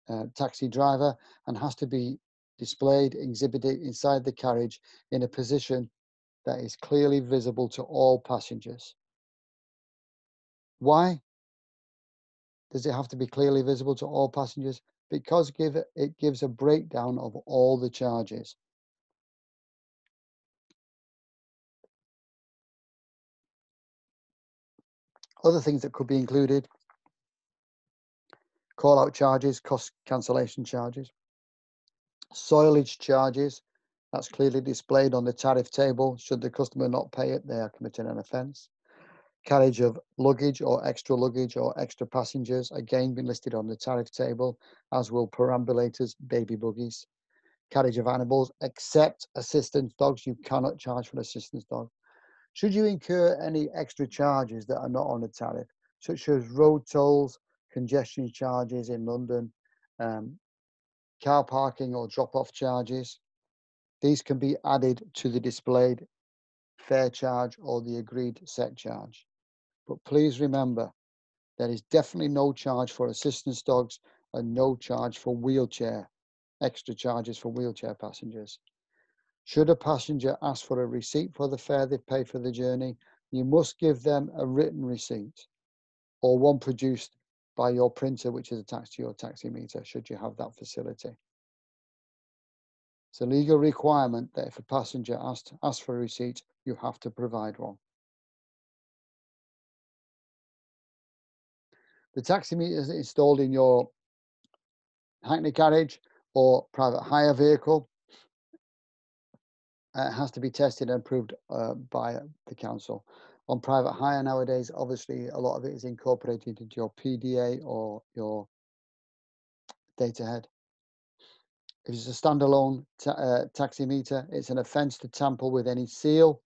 uh, taxi driver and has to be displayed, exhibited inside the carriage in a position that is clearly visible to all passengers. Why does it have to be clearly visible to all passengers? Because give it, it gives a breakdown of all the charges. Other things that could be included, call out charges, cost cancellation charges, soilage charges, that's clearly displayed on the tariff table. Should the customer not pay it, they are committing an offence. Carriage of luggage or extra luggage or extra passengers, again been listed on the tariff table, as will perambulators, baby buggies. Carriage of animals, except assistance dogs, you cannot charge for an assistance dog. Should you incur any extra charges that are not on the tariff, such as road tolls, congestion charges in London, um, car parking or drop off charges, these can be added to the displayed fare charge or the agreed set charge. But please remember, there is definitely no charge for assistance dogs and no charge for wheelchair, extra charges for wheelchair passengers. Should a passenger ask for a receipt for the fare they pay for the journey, you must give them a written receipt or one produced by your printer, which is attached to your taxi meter, should you have that facility. It's a legal requirement that if a passenger asks, for a receipt, you have to provide one. The taxi meter is installed in your Hackney carriage or private hire vehicle. Uh, has to be tested and approved uh, by the council. On private hire nowadays, obviously a lot of it is incorporated into your PDA or your data head. If it's a standalone ta uh, taximeter, it's an offence to tamper with any seal,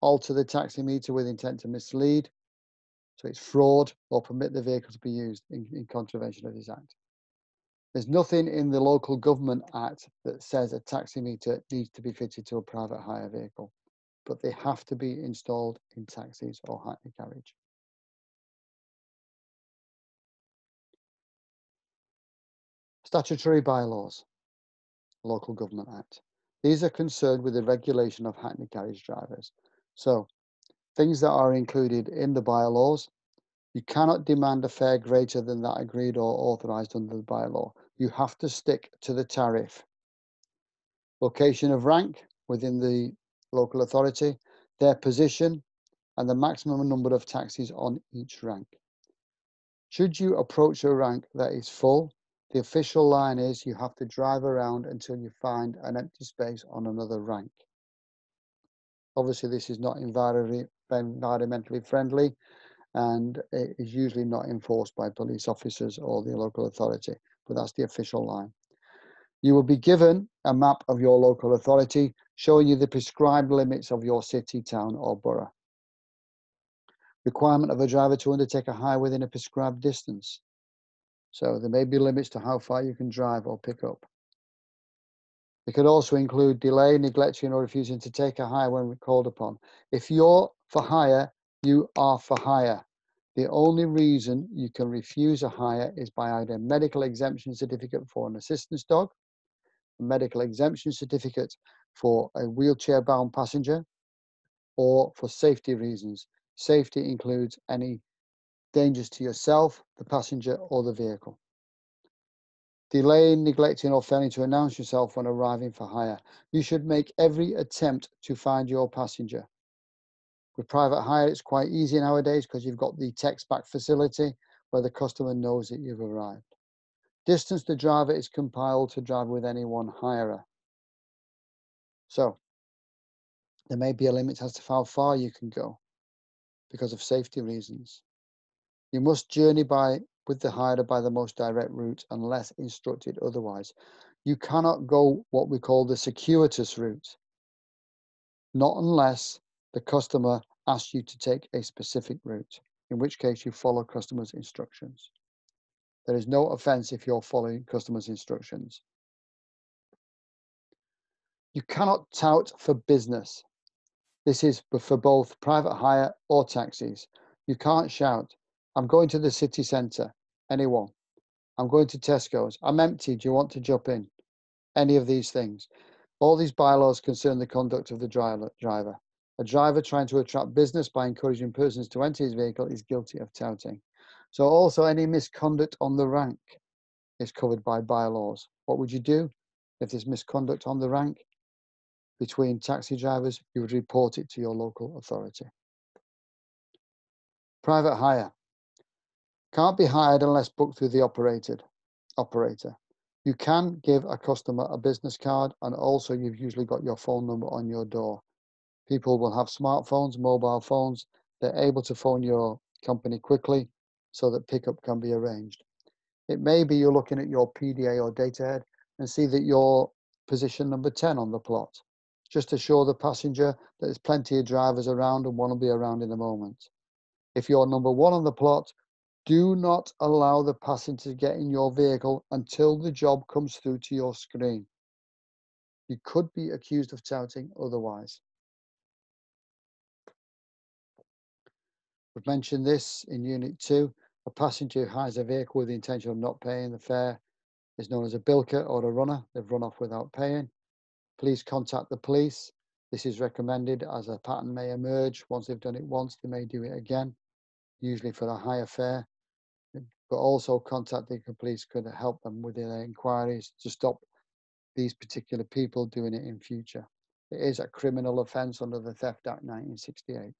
alter the taximeter with intent to mislead. So it's fraud or permit the vehicle to be used in, in contravention of this act. There's nothing in the Local Government Act that says a taximeter needs to be fitted to a private hire vehicle, but they have to be installed in taxis or Hackney carriage. Statutory bylaws. Local Government Act. These are concerned with the regulation of Hackney carriage drivers. So, things that are included in the bylaws, you cannot demand a fare greater than that agreed or authorised under the bylaw. You have to stick to the tariff. Location of rank within the local authority, their position, and the maximum number of taxis on each rank. Should you approach a rank that is full, the official line is you have to drive around until you find an empty space on another rank. Obviously, this is not environmentally friendly and it is usually not enforced by police officers or the local authority, but that's the official line. You will be given a map of your local authority showing you the prescribed limits of your city, town, or borough. Requirement of a driver to undertake a hire within a prescribed distance. So there may be limits to how far you can drive or pick up. It could also include delay, neglecting, or refusing to take a hire when called upon. If you're for hire, you are for hire. The only reason you can refuse a hire is by either medical exemption certificate for an assistance dog a medical exemption certificate for a wheelchair bound passenger or for safety reasons. Safety includes any dangers to yourself, the passenger, or the vehicle. Delaying, neglecting, or failing to announce yourself when arriving for hire. You should make every attempt to find your passenger. With private hire, it's quite easy nowadays because you've got the text back facility where the customer knows that you've arrived. Distance the driver is compiled to drive with any one hirer. So there may be a limit as to how far you can go because of safety reasons. You must journey by with the hirer by the most direct route unless instructed otherwise. You cannot go what we call the circuitous route, not unless the customer asks you to take a specific route, in which case you follow customer's instructions. There is no offense if you're following customer's instructions. You cannot tout for business. This is for both private hire or taxis. You can't shout, I'm going to the city centre. Anyone. I'm going to Tesco's. I'm empty. Do you want to jump in? Any of these things. All these bylaws concern the conduct of the driver. A driver trying to attract business by encouraging persons to enter his vehicle is guilty of touting. So also any misconduct on the rank is covered by bylaws. What would you do if there's misconduct on the rank between taxi drivers? You would report it to your local authority. Private hire. Can't be hired unless booked through the operated operator. You can give a customer a business card and also you've usually got your phone number on your door. People will have smartphones, mobile phones. They're able to phone your company quickly so that pickup can be arranged. It may be you're looking at your PDA or data head and see that you're position number 10 on the plot. Just to show the passenger that there's plenty of drivers around and one will be around in a moment. If you're number one on the plot, do not allow the passenger to get in your vehicle until the job comes through to your screen. You could be accused of touting otherwise. We've mentioned this in Unit 2. A passenger who hires a vehicle with the intention of not paying the fare is known as a bilker or a runner. They've run off without paying. Please contact the police. This is recommended as a pattern may emerge. Once they've done it once, they may do it again, usually for a higher fare. But also contacting the police could help them with their inquiries to stop these particular people doing it in future. It is a criminal offence under the Theft Act 1968.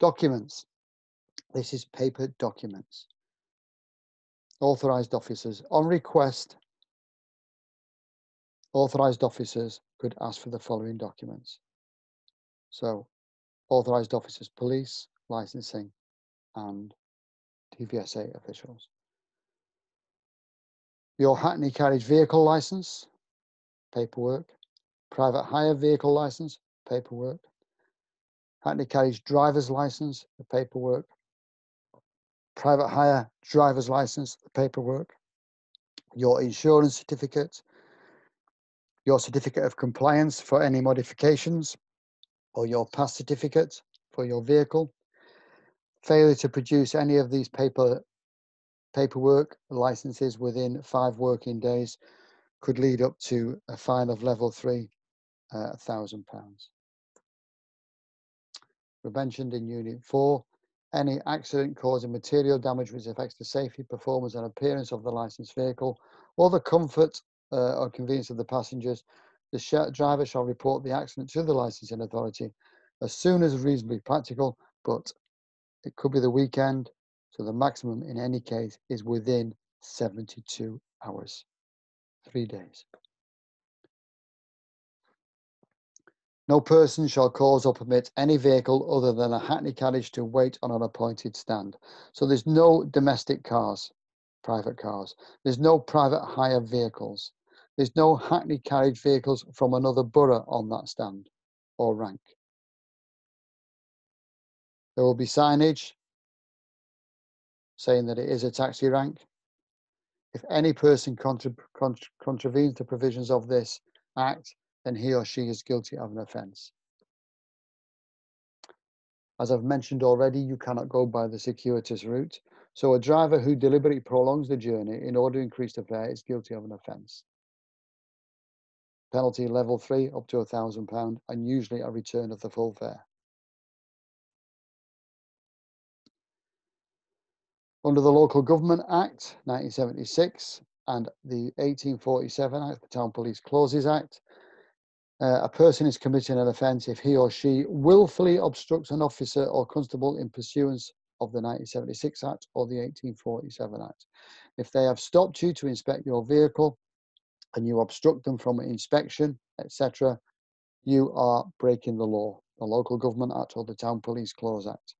Documents. This is paper documents. Authorised officers. On request, authorised officers could ask for the following documents. So, authorised officers, police, licensing, and DVSA officials. Your Hackney Carriage Vehicle Licence, paperwork. Private Hire Vehicle Licence, paperwork. Hackney Carriage Driver's Licence, the paperwork private hire driver's license, the paperwork, your insurance certificate, your certificate of compliance for any modifications, or your pass certificate for your vehicle. Failure to produce any of these paper paperwork licenses within five working days could lead up to a fine of level three, uh, thousand pounds. We mentioned in Unit Four any accident causing material damage which affects the safety, performance, and appearance of the licensed vehicle, or the comfort uh, or convenience of the passengers, the sh driver shall report the accident to the licensing authority as soon as reasonably practical, but it could be the weekend, so the maximum in any case is within 72 hours, three days. No person shall cause or permit any vehicle other than a hackney carriage to wait on an appointed stand. So there's no domestic cars, private cars. There's no private hire vehicles. There's no hackney carriage vehicles from another borough on that stand or rank. There will be signage saying that it is a taxi rank. If any person contra contra contravenes the provisions of this Act, then he or she is guilty of an offence. As I've mentioned already, you cannot go by the circuitous route. So a driver who deliberately prolongs the journey in order to increase the fare is guilty of an offence. Penalty level three, up to a thousand pound, and usually a return of the full fare. Under the Local Government Act 1976 and the 1847 Act, the Town Police Clauses Act, uh, a person is committing an offence if he or she willfully obstructs an officer or constable in pursuance of the 1976 Act or the 1847 Act. If they have stopped you to inspect your vehicle and you obstruct them from inspection, etc., you are breaking the law, the Local Government Act or the Town Police Clause Act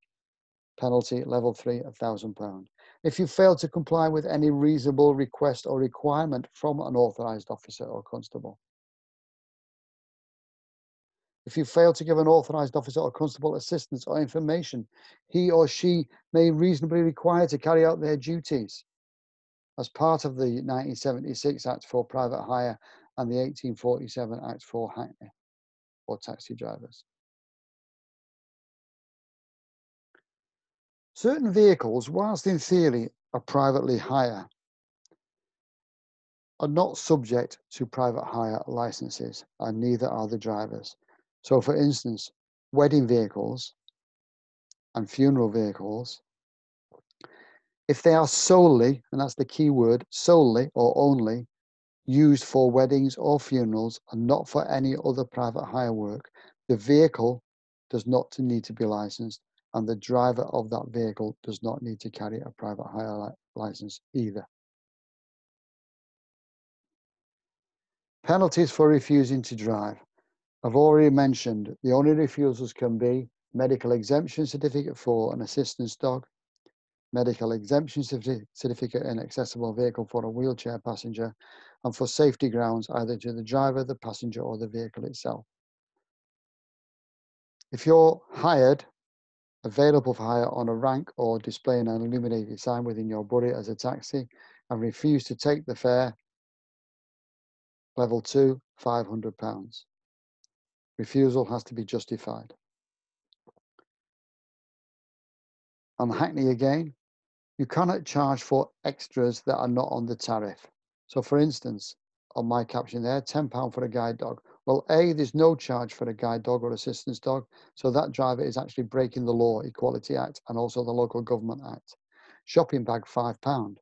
penalty level three, a thousand pound. If you fail to comply with any reasonable request or requirement from an authorized officer or constable. If you fail to give an authorized officer or constable assistance or information he or she may reasonably require to carry out their duties as part of the 1976 Act for Private Hire and the 1847 Act for or taxi drivers. Certain vehicles, whilst in theory are privately hire, are not subject to private hire licenses, and neither are the drivers. So, for instance, wedding vehicles and funeral vehicles, if they are solely, and that's the key word, solely or only used for weddings or funerals and not for any other private hire work, the vehicle does not need to be licensed and the driver of that vehicle does not need to carry a private hire li license either. Penalties for refusing to drive. I've already mentioned the only refusals can be medical exemption certificate for an assistance dog, medical exemption certificate in accessible vehicle for a wheelchair passenger, and for safety grounds either to the driver, the passenger, or the vehicle itself. If you're hired available for hire on a rank or displaying an illuminated sign within your body as a taxi and refuse to take the fare, level two, £500. Refusal has to be justified. On Hackney again, you cannot charge for extras that are not on the tariff. So for instance, on my caption there, £10 for a guide dog. Well, A, there's no charge for a guide dog or assistance dog. So that driver is actually breaking the law, Equality Act, and also the Local Government Act. Shopping bag, £5.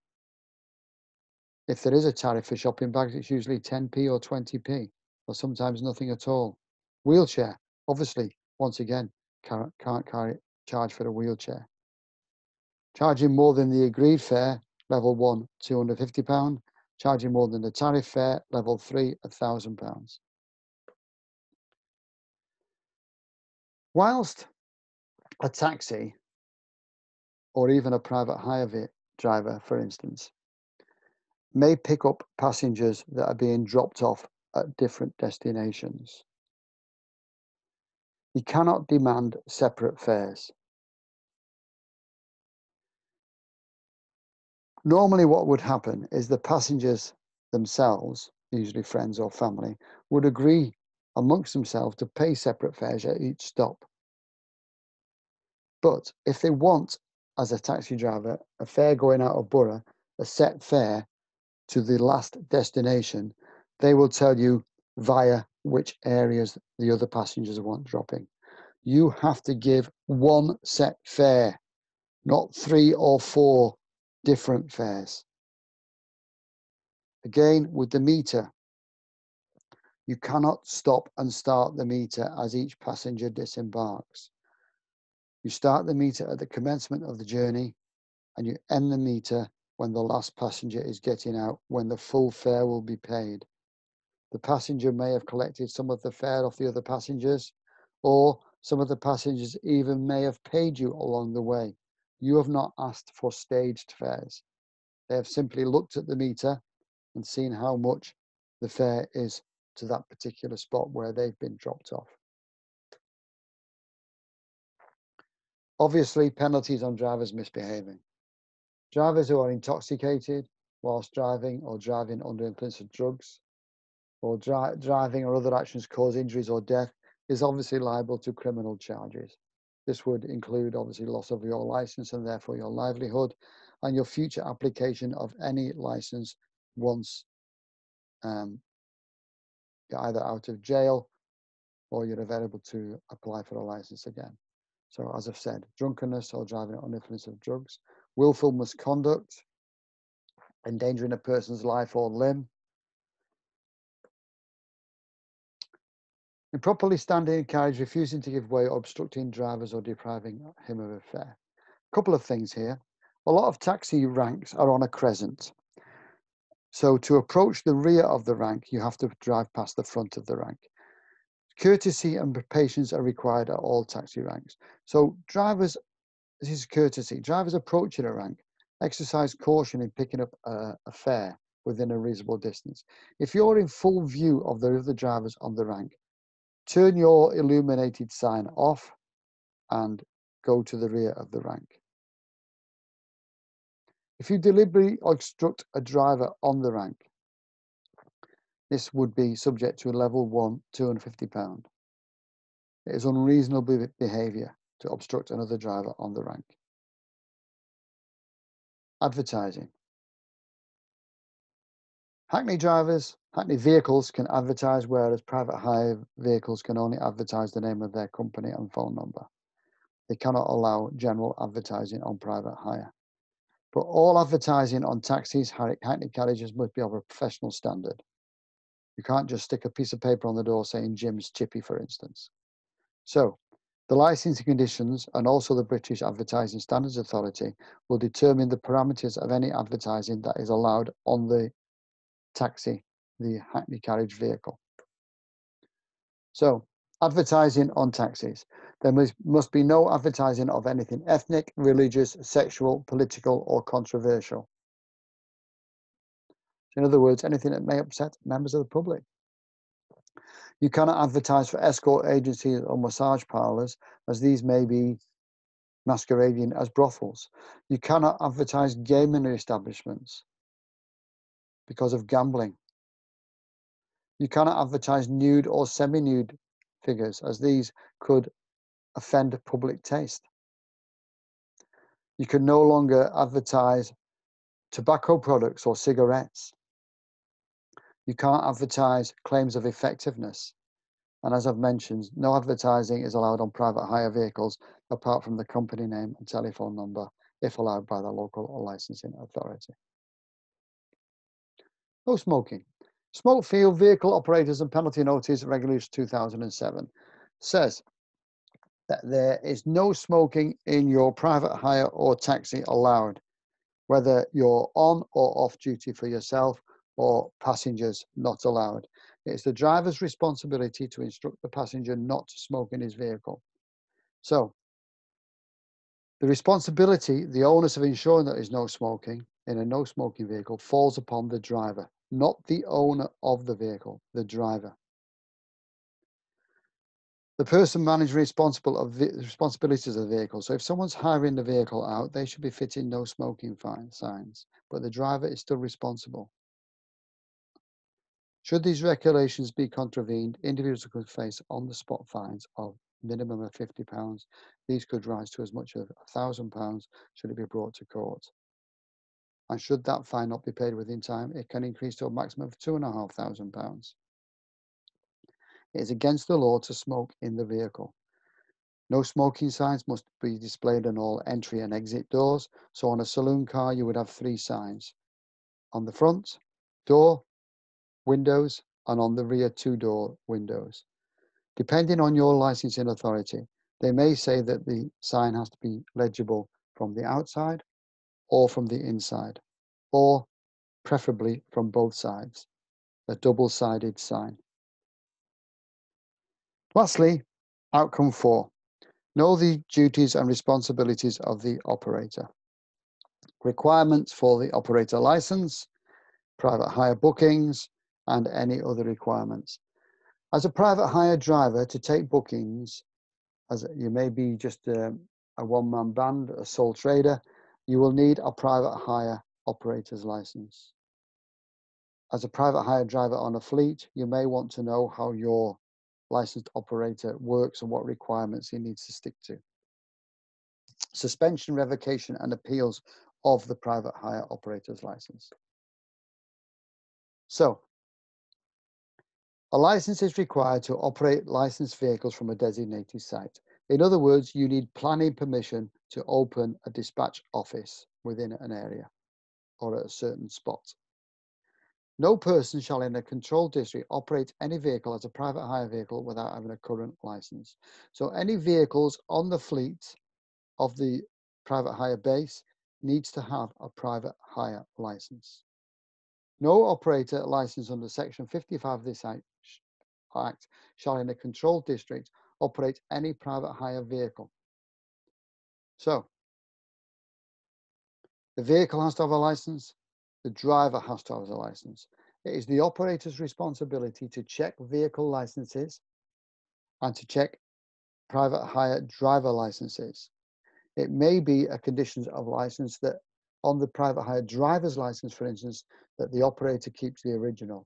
If there is a tariff for shopping bags, it's usually 10p or 20p, or sometimes nothing at all. Wheelchair, obviously, once again, can't, can't carry, charge for a wheelchair. Charging more than the agreed fare, level one, £250. Charging more than the tariff fare, level three, £1,000. Whilst a taxi or even a private hire driver, for instance, may pick up passengers that are being dropped off at different destinations. You cannot demand separate fares. Normally, what would happen is the passengers themselves, usually friends or family, would agree amongst themselves to pay separate fares at each stop. But if they want, as a taxi driver, a fare going out of Borough, a set fare to the last destination, they will tell you via which areas the other passengers want dropping. You have to give one set fare, not three or four different fares. Again, with the meter, you cannot stop and start the meter as each passenger disembarks. You start the meter at the commencement of the journey and you end the meter when the last passenger is getting out, when the full fare will be paid. The passenger may have collected some of the fare off the other passengers, or some of the passengers even may have paid you along the way. You have not asked for staged fares. They have simply looked at the meter and seen how much the fare is to that particular spot where they've been dropped off. Obviously, penalties on drivers misbehaving. Drivers who are intoxicated whilst driving or driving under influence of drugs or dri driving or other actions cause injuries or death is obviously liable to criminal charges. This would include obviously loss of your license and therefore your livelihood, and your future application of any license once um, you're either out of jail or you're available to apply for a license again. So as I've said, drunkenness or driving under influence of drugs, willful misconduct, endangering a person's life or limb, improperly standing in carriage, refusing to give way, obstructing drivers or depriving him of a fare. A Couple of things here. A lot of taxi ranks are on a crescent. So to approach the rear of the rank, you have to drive past the front of the rank. Courtesy and patience are required at all taxi ranks. So drivers, this is courtesy. Drivers approaching a rank, exercise caution in picking up a, a fare within a reasonable distance. If you're in full view of the other drivers on the rank, turn your illuminated sign off and go to the rear of the rank. If you deliberately obstruct a driver on the rank, this would be subject to a level one, £250. It is unreasonable behaviour to obstruct another driver on the rank. Advertising. Hackney drivers, Hackney vehicles can advertise, whereas private hire vehicles can only advertise the name of their company and phone number. They cannot allow general advertising on private hire. But all advertising on taxis, Hackney carriages must be of a professional standard. You can't just stick a piece of paper on the door saying Jim's Chippy, for instance. So, the licensing conditions and also the British Advertising Standards Authority will determine the parameters of any advertising that is allowed on the taxi, the Hackney carriage vehicle. So, advertising on taxis. There must, be no advertising of anything ethnic, religious, sexual, political, or controversial. In other words, anything that may upset members of the public. You cannot advertise for escort agencies or massage parlors, as these may be masquerading as brothels. You cannot advertise gaming establishments because of gambling. You cannot advertise nude or semi nude figures, as these could offend public taste. You can no longer advertise tobacco products or cigarettes. You can't advertise claims of effectiveness. And as I've mentioned, no advertising is allowed on private hire vehicles apart from the company name and telephone number, if allowed by the local licensing authority. No smoking. Smoke Free Vehicle Operators and Penalty Notice Regulation 2007 says that there is no smoking in your private hire or taxi allowed, whether you're on or off duty for yourself or passengers not allowed. It's the driver's responsibility to instruct the passenger not to smoke in his vehicle. So, the responsibility, the onus of ensuring that there's no smoking in a no smoking vehicle falls upon the driver, not the owner of the vehicle, the driver. The person managing responsible of the responsibilities of the vehicle. So if someone's hiring the vehicle out, they should be fitting no smoking fine signs, but the driver is still responsible. Should these regulations be contravened, individuals could face on-the-spot fines of minimum of £50. These could rise to as much as £1,000 should it be brought to court. And should that fine not be paid within time, it can increase to a maximum of £2,500. It is against the law to smoke in the vehicle. No smoking signs must be displayed on all entry and exit doors. So on a saloon car, you would have three signs. On the front, door, windows and on the rear two-door windows. Depending on your licensing authority, they may say that the sign has to be legible from the outside or from the inside, or preferably from both sides, a double-sided sign. Lastly, outcome four, know the duties and responsibilities of the operator. Requirements for the operator license, private hire bookings, and any other requirements. As a private hire driver, to take bookings, as you may be just a, a one-man band, a sole trader, you will need a private hire operator's license. As a private hire driver on a fleet, you may want to know how your licensed operator works and what requirements he needs to stick to. Suspension, revocation, and appeals of the private hire operator's license. So, a license is required to operate licensed vehicles from a designated site. In other words, you need planning permission to open a dispatch office within an area or at a certain spot. No person shall in a controlled district operate any vehicle as a private hire vehicle without having a current license. So any vehicles on the fleet of the private hire base needs to have a private hire license. No operator licensed under section 55 of this act shall in a controlled district operate any private hire vehicle. So the vehicle has to have a license, the driver has to have a license. It is the operator's responsibility to check vehicle licenses and to check private hire driver licenses. It may be a condition of license that on the private hire driver's license, for instance, that the operator keeps the original.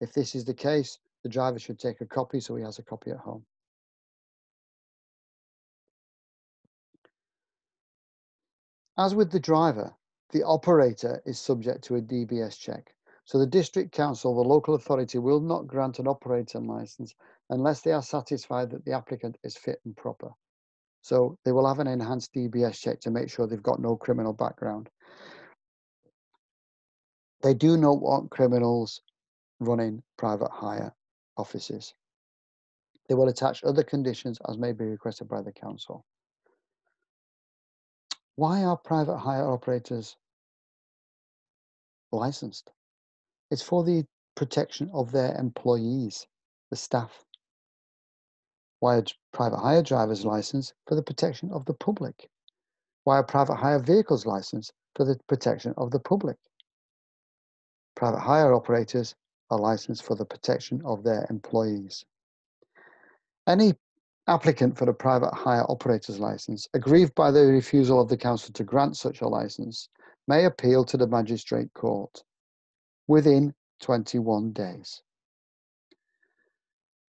If this is the case, the driver should take a copy so he has a copy at home. As with the driver, the operator is subject to a DBS check. So the district council, the local authority will not grant an operator license unless they are satisfied that the applicant is fit and proper. So they will have an enhanced DBS check to make sure they've got no criminal background. They do not want criminals running private hire offices. They will attach other conditions as may be requested by the council. Why are private hire operators licensed? It's for the protection of their employees, the staff. Why are private hire drivers licensed? For the protection of the public. Why are private hire vehicles licensed? For the protection of the public. Private hire operators are licensed for the protection of their employees. Any applicant for a private hire operator's license, aggrieved by the refusal of the council to grant such a license, may appeal to the magistrate court within 21 days.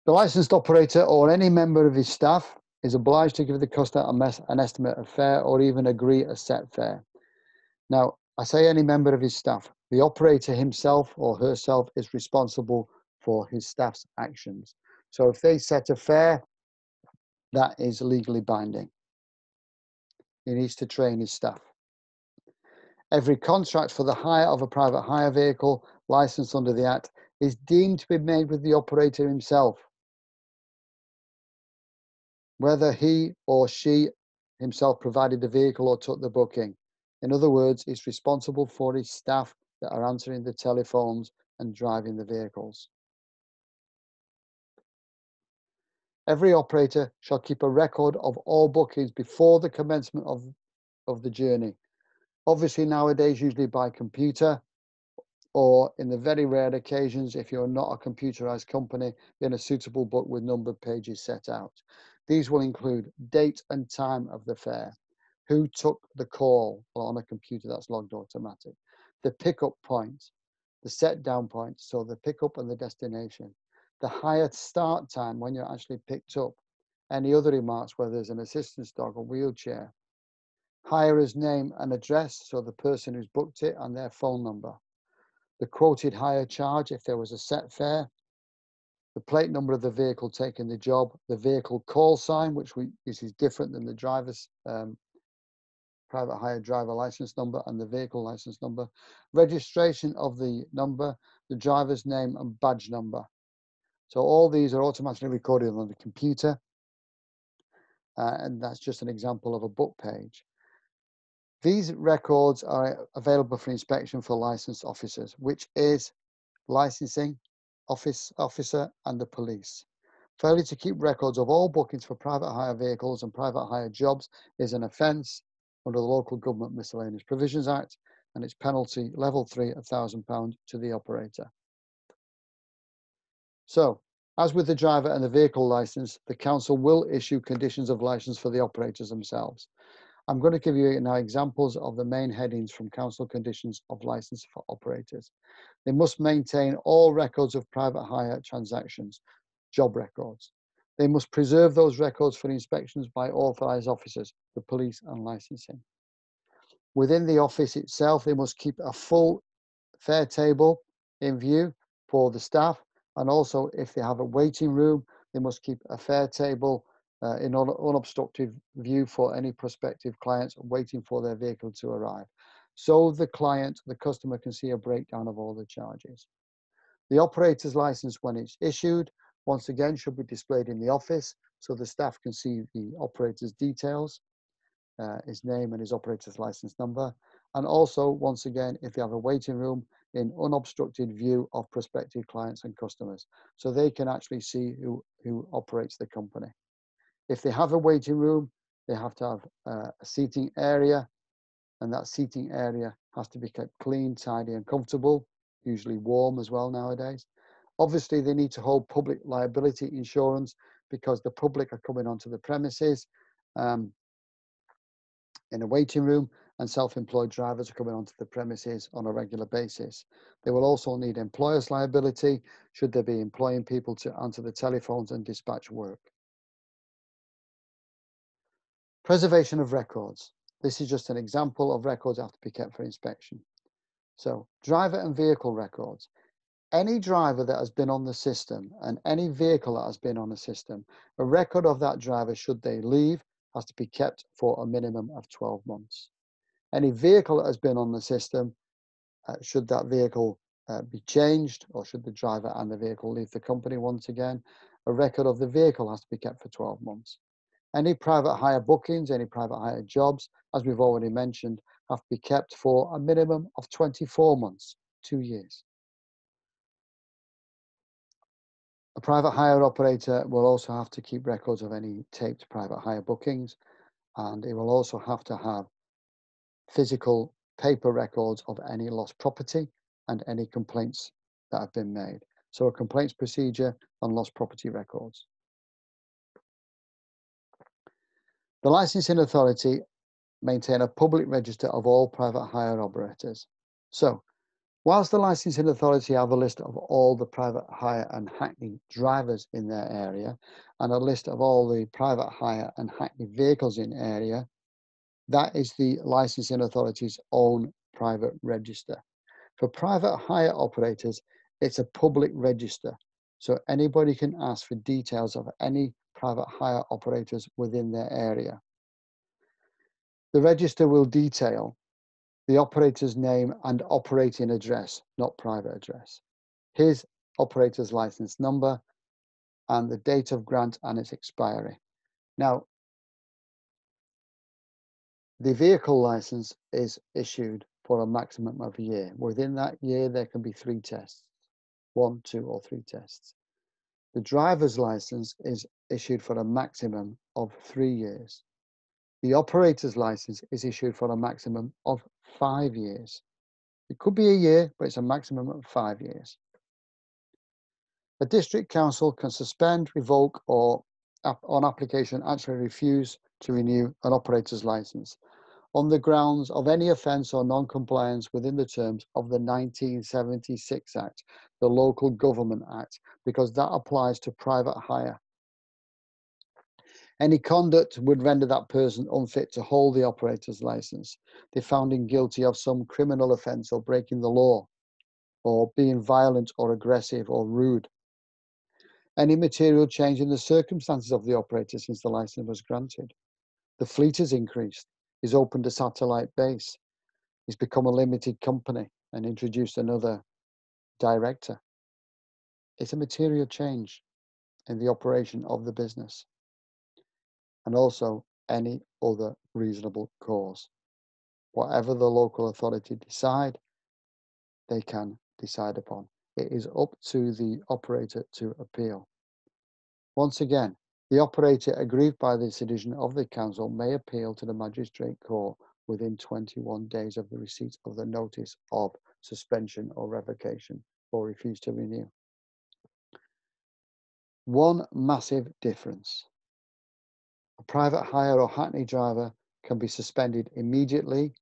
The licensed operator or any member of his staff is obliged to give the customer an estimate of fare or even agree a set fare. Now, I say any member of his staff. The operator himself or herself is responsible for his staff's actions. So if they set a fare that is legally binding. He needs to train his staff. Every contract for the hire of a private hire vehicle licensed under the Act is deemed to be made with the operator himself, whether he or she himself provided the vehicle or took the booking. In other words, he's responsible for his staff that are answering the telephones and driving the vehicles. Every operator shall keep a record of all bookings before the commencement of, of the journey. Obviously, nowadays, usually by computer, or in the very rare occasions, if you're not a computerized company, in a suitable book with numbered pages set out. These will include date and time of the fare, who took the call on a computer that's logged automatic, the pickup point, the set down point, so the pickup and the destination, the higher start time when you're actually picked up, any other remarks, whether there's an assistance dog or wheelchair, hirer's name and address, so the person who's booked it and their phone number, the quoted hire charge if there was a set fare, the plate number of the vehicle taking the job, the vehicle call sign, which we, this is different than the driver's um, private hire driver license number and the vehicle license number, registration of the number, the driver's name and badge number. So all these are automatically recorded on the computer. Uh, and that's just an example of a book page. These records are available for inspection for licensed officers, which is licensing, office officer, and the police. Failure to keep records of all bookings for private hire vehicles and private hire jobs is an offence under the Local Government Miscellaneous Provisions Act, and its penalty level three, £1,000 to the operator. So, as with the driver and the vehicle license, the council will issue conditions of license for the operators themselves. I'm going to give you now examples of the main headings from council conditions of license for operators. They must maintain all records of private hire transactions, job records. They must preserve those records for inspections by authorised officers, the police and licensing. Within the office itself, they must keep a full fare table in view for the staff. And also, if they have a waiting room, they must keep a fare table uh, in un unobstructed view for any prospective clients waiting for their vehicle to arrive. So the client, the customer can see a breakdown of all the charges. The operator's license, when it's issued, once again should be displayed in the office so the staff can see the operator's details, uh, his name and his operator's license number. And also, once again, if you have a waiting room, in unobstructed view of prospective clients and customers so they can actually see who, who operates the company. If they have a waiting room, they have to have uh, a seating area and that seating area has to be kept clean, tidy and comfortable, usually warm as well nowadays. Obviously, they need to hold public liability insurance because the public are coming onto the premises um, in a waiting room and self-employed drivers are coming onto the premises on a regular basis. They will also need employer's liability should they be employing people to answer the telephones and dispatch work. Preservation of records. This is just an example of records that have to be kept for inspection. So driver and vehicle records. Any driver that has been on the system and any vehicle that has been on the system, a record of that driver should they leave has to be kept for a minimum of 12 months. Any vehicle that has been on the system, uh, should that vehicle uh, be changed or should the driver and the vehicle leave the company once again, a record of the vehicle has to be kept for 12 months. Any private hire bookings, any private hire jobs, as we've already mentioned, have to be kept for a minimum of 24 months, two years. A private hire operator will also have to keep records of any taped private hire bookings, and it will also have to have physical paper records of any lost property and any complaints that have been made. So a complaints procedure on lost property records. The licensing authority maintain a public register of all private hire operators. So whilst the licensing authority have a list of all the private hire and hackney drivers in their area and a list of all the private hire and hackney vehicles in area, that is the licensing authority's own private register. For private hire operators, it's a public register. So anybody can ask for details of any private hire operators within their area. The register will detail the operator's name and operating address, not private address, his operator's license number, and the date of grant and its expiry. Now, the vehicle license is issued for a maximum of a year. Within that year, there can be three tests, one, two, or three tests. The driver's license is issued for a maximum of three years. The operator's license is issued for a maximum of five years. It could be a year, but it's a maximum of five years. A district council can suspend, revoke, or on application actually refuse to renew an operator's license on the grounds of any offence or non-compliance within the terms of the 1976 Act, the Local Government Act, because that applies to private hire. Any conduct would render that person unfit to hold the operator's license. They found him guilty of some criminal offence or breaking the law, or being violent or aggressive or rude. Any material change in the circumstances of the operator since the license was granted. The fleet has increased He's opened a satellite base. He's become a limited company and introduced another director. It's a material change in the operation of the business and also any other reasonable cause. Whatever the local authority decide, they can decide upon. It is up to the operator to appeal. Once again, the operator aggrieved by the decision of the council may appeal to the magistrate court within 21 days of the receipt of the notice of suspension or revocation or refuse to renew. One massive difference. A private hire or hackney driver can be suspended immediately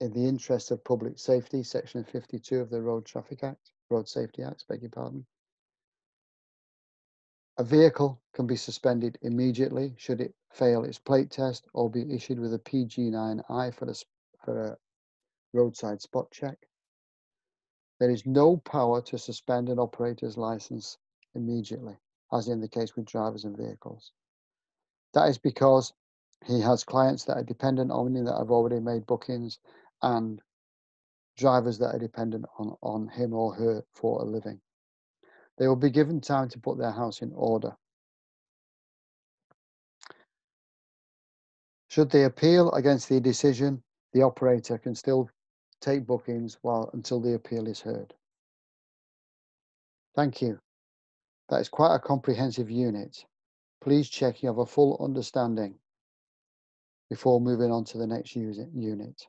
in the interest of public safety, section 52 of the Road Traffic Act, Road Safety Act, beg your pardon. A vehicle can be suspended immediately should it fail its plate test or be issued with a PG9I for the for a roadside spot check. There is no power to suspend an operator's license immediately, as in the case with drivers and vehicles. That is because he has clients that are dependent on him that have already made bookings and drivers that are dependent on, on him or her for a living. They will be given time to put their house in order. Should they appeal against the decision, the operator can still take bookings while until the appeal is heard. Thank you. That is quite a comprehensive unit. Please check you have a full understanding before moving on to the next unit.